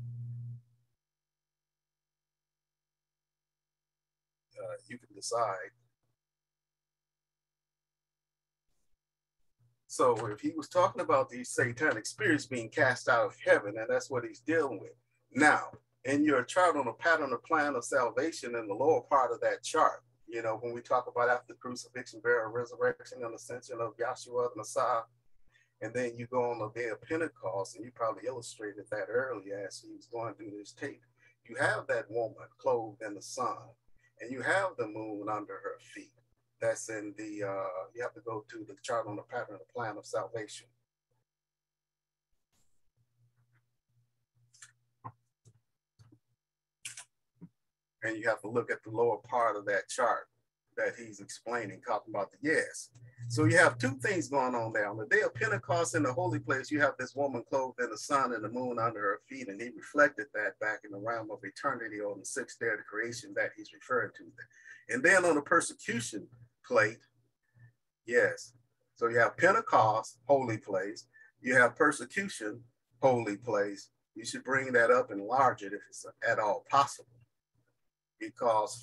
uh, you can decide. So if he was talking about these satanic spirits being cast out of heaven, and that's what he's dealing with. Now, in your chart on a pattern of plan of salvation in the lower part of that chart, you know, when we talk about after the crucifixion, burial, resurrection, and ascension of Yahshua the Messiah, and then you go on the day of Pentecost, and you probably illustrated that earlier as he was going through this tape. You have that woman clothed in the sun, and you have the moon under her feet. That's in the, uh, you have to go to the chart on the pattern, of the plan of salvation. and you have to look at the lower part of that chart that he's explaining, talking about the yes. So you have two things going on there. On the day of Pentecost in the holy place, you have this woman clothed in the sun and the moon under her feet, and he reflected that back in the realm of eternity on the sixth day of the creation that he's referring to. And then on the persecution plate, yes. So you have Pentecost, holy place. You have persecution, holy place. You should bring that up and enlarge it if it's at all possible. Because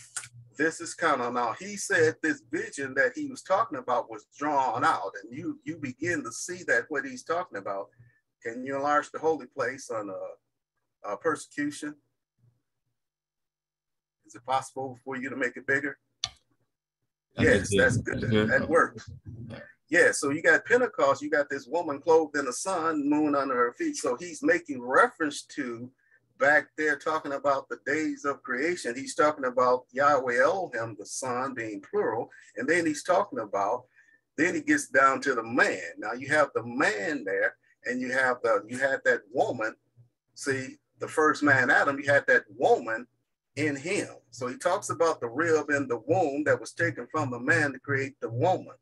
this is kind of now he said this vision that he was talking about was drawn out and you you begin to see that what he's talking about. Can you enlarge the holy place on a, a persecution? Is it possible for you to make it bigger? Yes that's good. That works. Yeah so you got pentecost you got this woman clothed in the sun moon under her feet so he's making reference to back there talking about the days of creation, he's talking about Yahweh Elohim, the son being plural. And then he's talking about, then he gets down to the man. Now you have the man there, and you have the you had that woman. See, the first man, Adam, you had that woman in him. So he talks about the rib in the womb that was taken from the man to create the woman.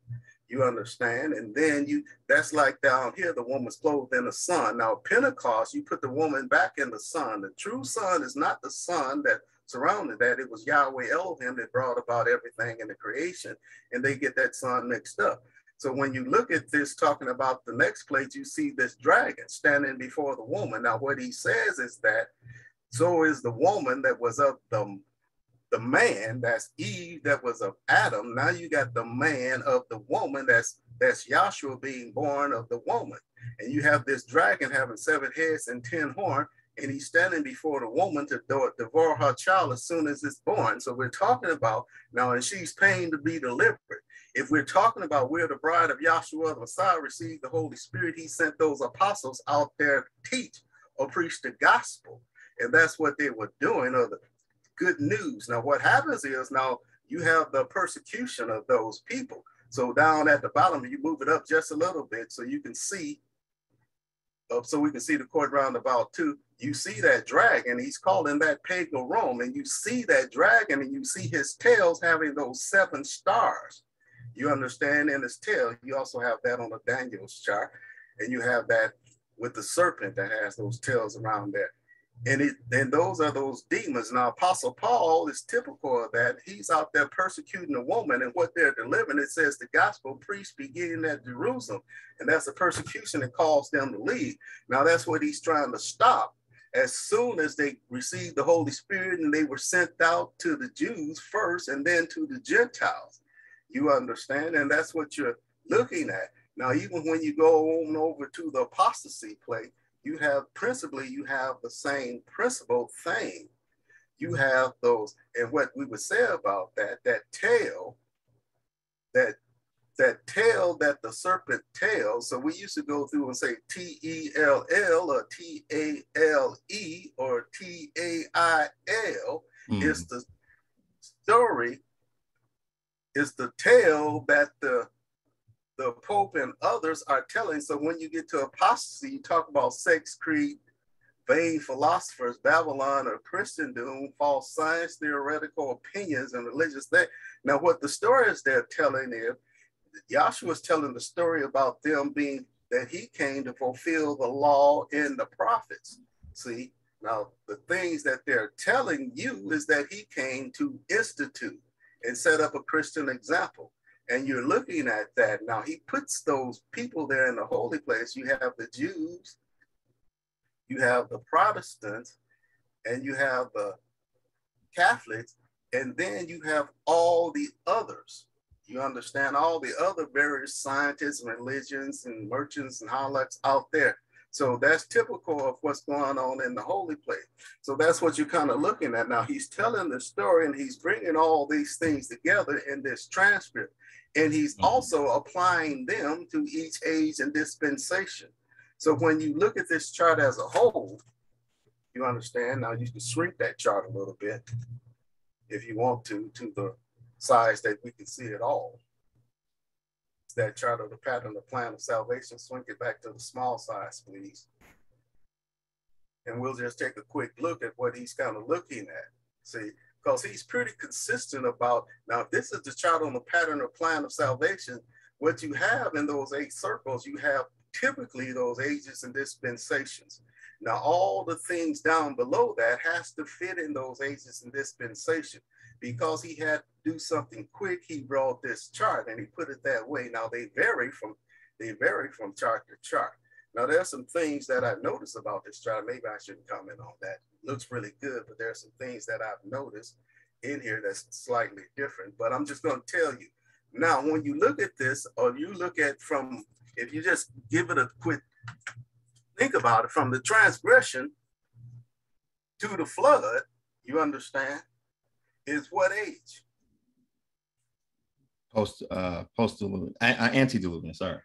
You understand? And then you that's like down here, the woman's clothed in the sun. Now, Pentecost, you put the woman back in the sun. The true sun is not the sun that surrounded that. It was Yahweh Elohim that brought about everything in the creation, and they get that sun mixed up. So when you look at this, talking about the next place, you see this dragon standing before the woman. Now, what he says is that so is the woman that was of the the man that's Eve that was of Adam. Now you got the man of the woman that's that's Yahshua being born of the woman. And you have this dragon having seven heads and ten horns, and he's standing before the woman to devour her child as soon as it's born. So we're talking about now, and she's paying to be delivered. If we're talking about where the bride of Yahshua, the Messiah, received the Holy Spirit, he sent those apostles out there to teach or preach the gospel. And that's what they were doing, or the, good news. Now, what happens is now you have the persecution of those people. So down at the bottom, you move it up just a little bit so you can see, uh, so we can see the court round about too. You see that dragon, he's calling that pagan Rome, and you see that dragon and you see his tails having those seven stars. You understand in his tail, you also have that on the Daniel's chart, and you have that with the serpent that has those tails around there and it and those are those demons. Now, Apostle Paul is typical of that. He's out there persecuting a woman, and what they're delivering, it says the gospel preached beginning at Jerusalem, and that's a persecution that caused them to leave. Now, that's what he's trying to stop. As soon as they received the Holy Spirit and they were sent out to the Jews first and then to the Gentiles. You understand? And that's what you're looking at. Now, even when you go on over to the apostasy plate, you have principally you have the same principal thing. You have those, and what we would say about that, that tail, that that tail that the serpent tails. So we used to go through and say T E L L or T A L E or T A I L mm. is the story, is the tail that the the Pope and others are telling. So when you get to apostasy, you talk about sects, creed, vain philosophers, Babylon or Christendom, false science, theoretical opinions, and religious things. Now, what the stories they're telling is, Yahshua is telling the story about them being that he came to fulfill the law and the prophets. See, now the things that they're telling you is that he came to institute and set up a Christian example and you're looking at that now he puts those people there in the holy place you have the jews you have the protestants and you have the catholics and then you have all the others you understand all the other various scientists and religions and merchants and harlots out there so that's typical of what's going on in the holy place. So that's what you're kind of looking at. Now he's telling the story and he's bringing all these things together in this transcript. And he's mm-hmm. also applying them to each age and dispensation. So when you look at this chart as a whole, you understand. Now you can shrink that chart a little bit if you want to, to the size that we can see it all. That chart of the pattern, the plan of salvation. Swing it back to the small size, please. And we'll just take a quick look at what he's kind of looking at. See, because he's pretty consistent about now, if this is the chart on the pattern or plan of salvation, what you have in those eight circles, you have typically those ages and dispensations. Now, all the things down below that has to fit in those ages and dispensation. Because he had to do something quick, he brought this chart and he put it that way. Now they vary from they vary from chart to chart. Now there's some things that I've noticed about this chart. Maybe I shouldn't comment on that. It looks really good, but there's some things that I've noticed in here that's slightly different. But I'm just going to tell you. Now, when you look at this, or you look at from, if you just give it a quick think about it, from the transgression to the flood, you understand, is what age? Post uh post diluvian, uh, antediluvian, sorry.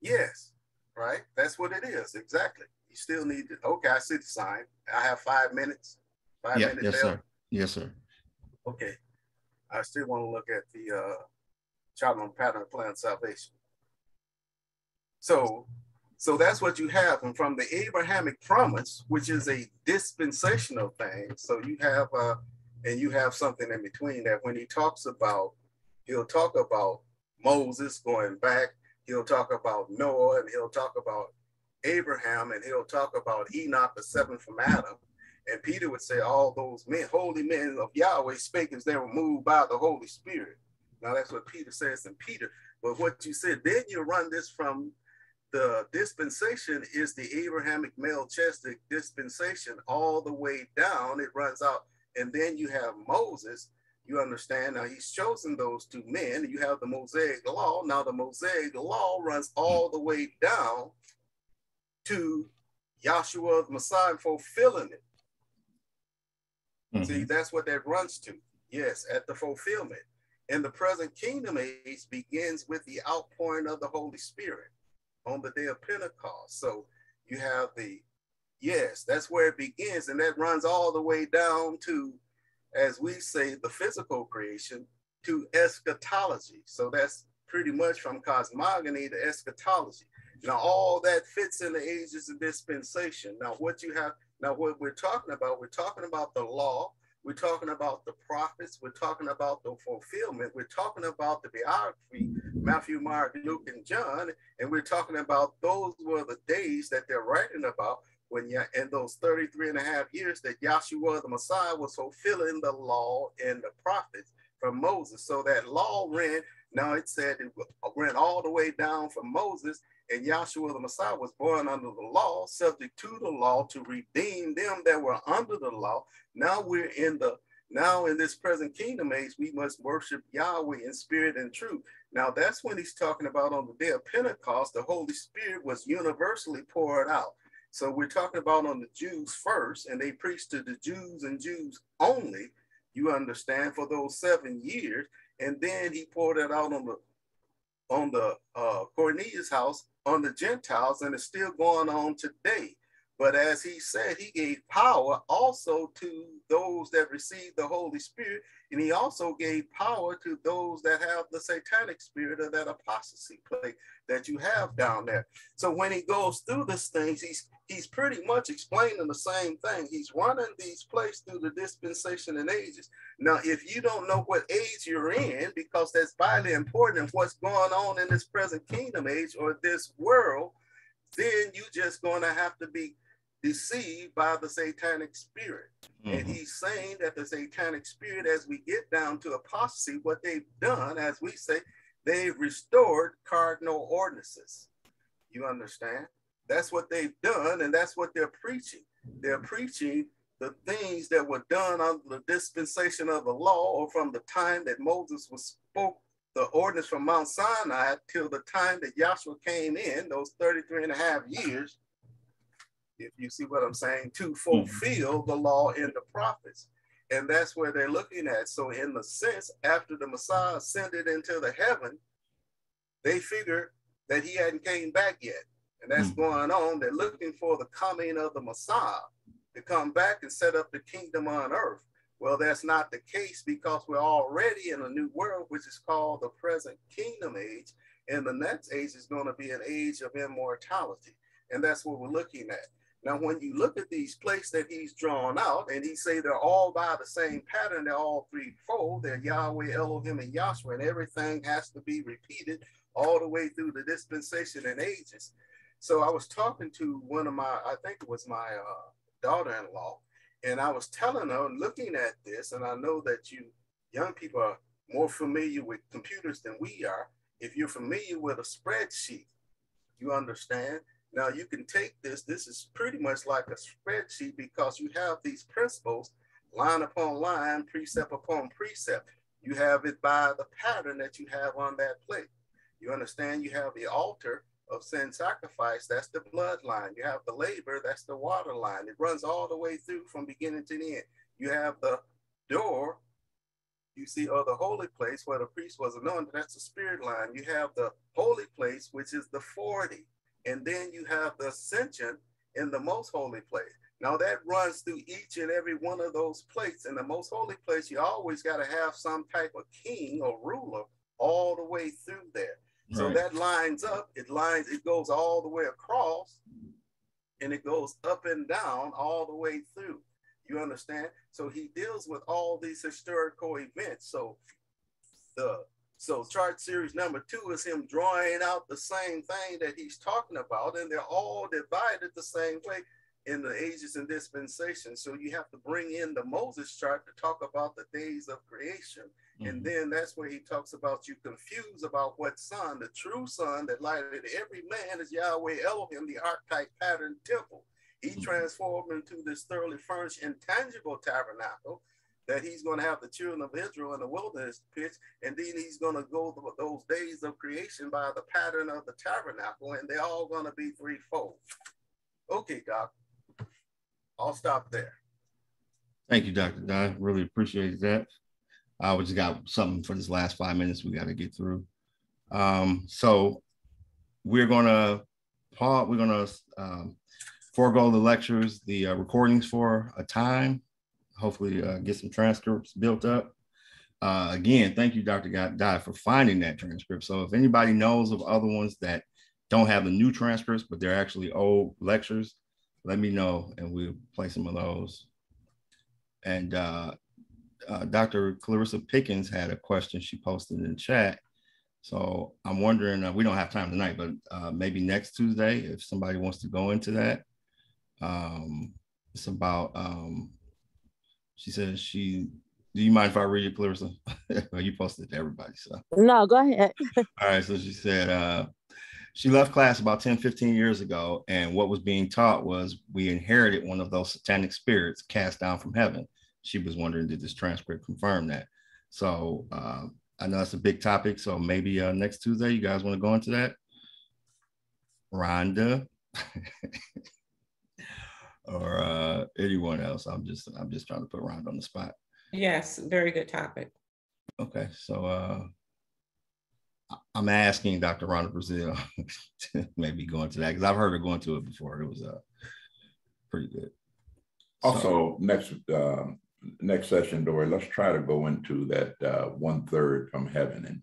Yes, right. That's what it is. Exactly. You still need to okay, I see the sign. I have five minutes. Five yeah, minutes. Yes, sir. Yes, sir. Okay. I still want to look at the uh child on pattern plan salvation. So so that's what you have. And from the Abrahamic promise, which is a dispensational thing. So you have, uh, and you have something in between that when he talks about, he'll talk about Moses going back, he'll talk about Noah, and he'll talk about Abraham, and he'll talk about Enoch, the seventh from Adam. And Peter would say, All those men, holy men of Yahweh spake as they were moved by the Holy Spirit. Now that's what Peter says in Peter. But what you said, then you run this from the dispensation is the Abrahamic Melchizedek dispensation all the way down. It runs out. And then you have Moses. You understand now he's chosen those two men. You have the Mosaic law. Now the Mosaic law runs all the way down to Yahshua the Messiah fulfilling it. Mm-hmm. See, that's what that runs to. Yes, at the fulfillment. And the present kingdom age begins with the outpouring of the Holy Spirit on the day of Pentecost. So you have the, yes, that's where it begins. And that runs all the way down to, as we say, the physical creation to eschatology. So that's pretty much from cosmogony to eschatology. Now, all that fits in the ages of dispensation. Now, what you have, now, what we're talking about, we're talking about the law, we're talking about the prophets. We're talking about the fulfillment. We're talking about the biography, Matthew, Mark, Luke, and John. And we're talking about those were the days that they're writing about when in those 33 and a half years that Yahshua the Messiah was fulfilling the law and the prophets from Moses. So that law ran, now it said it ran all the way down from Moses and Yahshua the Messiah was born under the law, subject to the law to redeem them that were under the law. Now we're in the now in this present kingdom age, we must worship Yahweh in spirit and truth. Now that's when he's talking about on the day of Pentecost, the Holy Spirit was universally poured out. So we're talking about on the Jews first, and they preached to the Jews and Jews only, you understand, for those seven years. And then he poured it out on the on the uh, Cornelius house on the Gentiles, and it's still going on today. But as he said, he gave power also to those that received the Holy Spirit, and he also gave power to those that have the satanic spirit of that apostasy play that you have down there. So when he goes through these things, he's he's pretty much explaining the same thing. He's running these plays through the dispensation and ages. Now, if you don't know what age you're in, because that's vitally important what's going on in this present kingdom age or this world, then you're just going to have to be deceived by the satanic spirit. Mm-hmm. And he's saying that the satanic spirit, as we get down to apostasy, what they've done, as we say, they've restored cardinal ordinances. You understand? That's what they've done, and that's what they're preaching. They're preaching the things that were done under the dispensation of the law, or from the time that Moses was spoke the ordinance from Mount Sinai till the time that Yahshua came in, those 33 and a half years, if you see what I'm saying, to fulfill the law and the prophets. And that's where they're looking at. So, in the sense, after the Messiah ascended into the heaven, they figure that he hadn't came back yet. And that's mm. going on. They're looking for the coming of the Messiah to come back and set up the kingdom on earth. Well, that's not the case because we're already in a new world, which is called the present kingdom age. And the next age is going to be an age of immortality. And that's what we're looking at. Now, when you look at these places that he's drawn out, and he say they're all by the same pattern, they're all threefold, they're Yahweh, Elohim, and Yahshua, and everything has to be repeated all the way through the dispensation and ages. So I was talking to one of my, I think it was my uh, daughter-in-law, and I was telling her, looking at this, and I know that you young people are more familiar with computers than we are. If you're familiar with a spreadsheet, you understand now you can take this, this is pretty much like a spreadsheet because you have these principles line upon line, precept upon precept. You have it by the pattern that you have on that plate. You understand you have the altar of sin sacrifice, that's the bloodline. You have the laver, that's the water line. It runs all the way through from beginning to the end. You have the door, you see, or the holy place where the priest was anointed, that's the spirit line. You have the holy place, which is the 40 and then you have the ascension in the most holy place. Now that runs through each and every one of those plates. In the most holy place, you always got to have some type of king or ruler all the way through there. Right. So that lines up, it lines, it goes all the way across and it goes up and down all the way through. You understand? So he deals with all these historical events. So the so chart series number two is him drawing out the same thing that he's talking about, and they're all divided the same way in the ages and dispensations. So you have to bring in the Moses chart to talk about the days of creation. Mm-hmm. And then that's where he talks about you confused about what sun, the true sun that lighted every man is Yahweh Elohim, the archetype pattern temple. He mm-hmm. transformed into this thoroughly furnished, intangible tabernacle that he's going to have the children of Israel in the wilderness pitch, and then he's going to go those days of creation by the pattern of the tabernacle, and they're all going to be threefold. Okay, Doc, I'll stop there. Thank you, Dr. Don. Really appreciate that. I just got something for this last five minutes we got to get through. Um, so we're going to pause, we're going to um, forego the lectures, the uh, recordings for a time hopefully uh, get some transcripts built up. Uh, again, thank you, Dr. Dye, for finding that transcript. So if anybody knows of other ones that don't have the new transcripts, but they're actually old lectures, let me know and we'll play some of those. And uh, uh, Dr. Clarissa Pickens had a question she posted in chat. So I'm wondering, uh, we don't have time tonight, but uh, maybe next Tuesday, if somebody wants to go into that. Um, it's about um, she says she. Do you mind if I read it, Clarissa? you posted it to everybody, so. No, go ahead. All right. So she said uh, she left class about 10, 15 years ago, and what was being taught was we inherited one of those satanic spirits cast down from heaven. She was wondering, did this transcript confirm that? So uh, I know that's a big topic. So maybe uh, next Tuesday, you guys want to go into that? Rhonda. or uh, anyone else. I'm just I'm just trying to put Rhonda on the spot. Yes, very good topic. Okay, so uh, I'm asking Dr. Rhonda Brazil to maybe go into that because I've heard her go into it before. It was uh, pretty good. Also, so, next uh, next session, Dory, let's try to go into that uh, one third from heaven and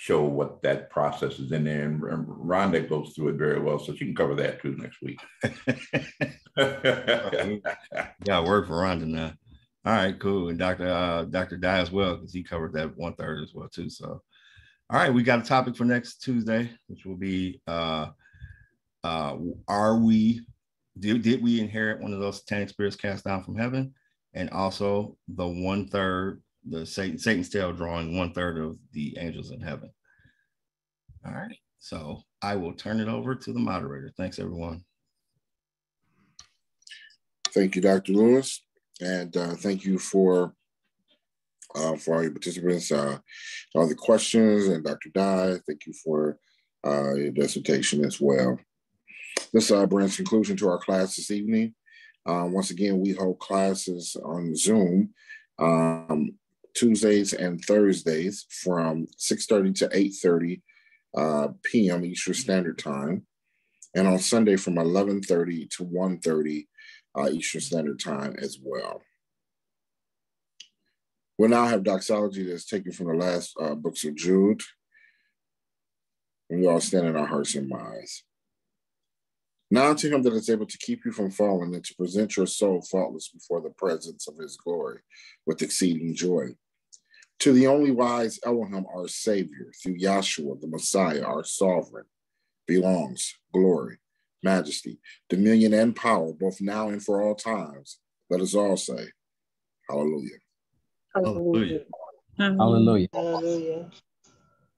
show what that process is in there. And Rhonda goes through it very well, so she can cover that too next week. Got work for Rhonda now. All right, cool. And Dr. Uh, Dr. Dye as well, because he covered that one third as well too. So, all right, we got a topic for next Tuesday, which will be uh, uh, are we did, did we inherit one of those satanic spirits cast down from heaven? And also the one third, the Satan, Satan's tail drawing one third of the angels in heaven. All right. So I will turn it over to the moderator. Thanks, everyone. Thank you, Dr. Lewis, and uh, thank you for uh, for all your participants, uh, all the questions, and Dr. Dye. Thank you for uh, your dissertation as well. This uh, brings conclusion to our class this evening. Uh, once again, we hold classes on Zoom um, Tuesdays and Thursdays from 6:30 to 8:30 uh, p.m. Eastern Standard Time, and on Sunday from 11:30 to 1:30 uh, Eastern Standard Time as well. We'll now have doxology that's taken from the last uh, books of Jude. And we all stand in our hearts and minds. Now to him that is able to keep you from falling and to present your soul faultless before the presence of his glory with exceeding joy. To the only wise Elohim, our Savior, through Yahshua, the Messiah, our sovereign, belongs glory, majesty, dominion, and power, both now and for all times. Let us all say, Hallelujah. Hallelujah. Hallelujah. Hallelujah.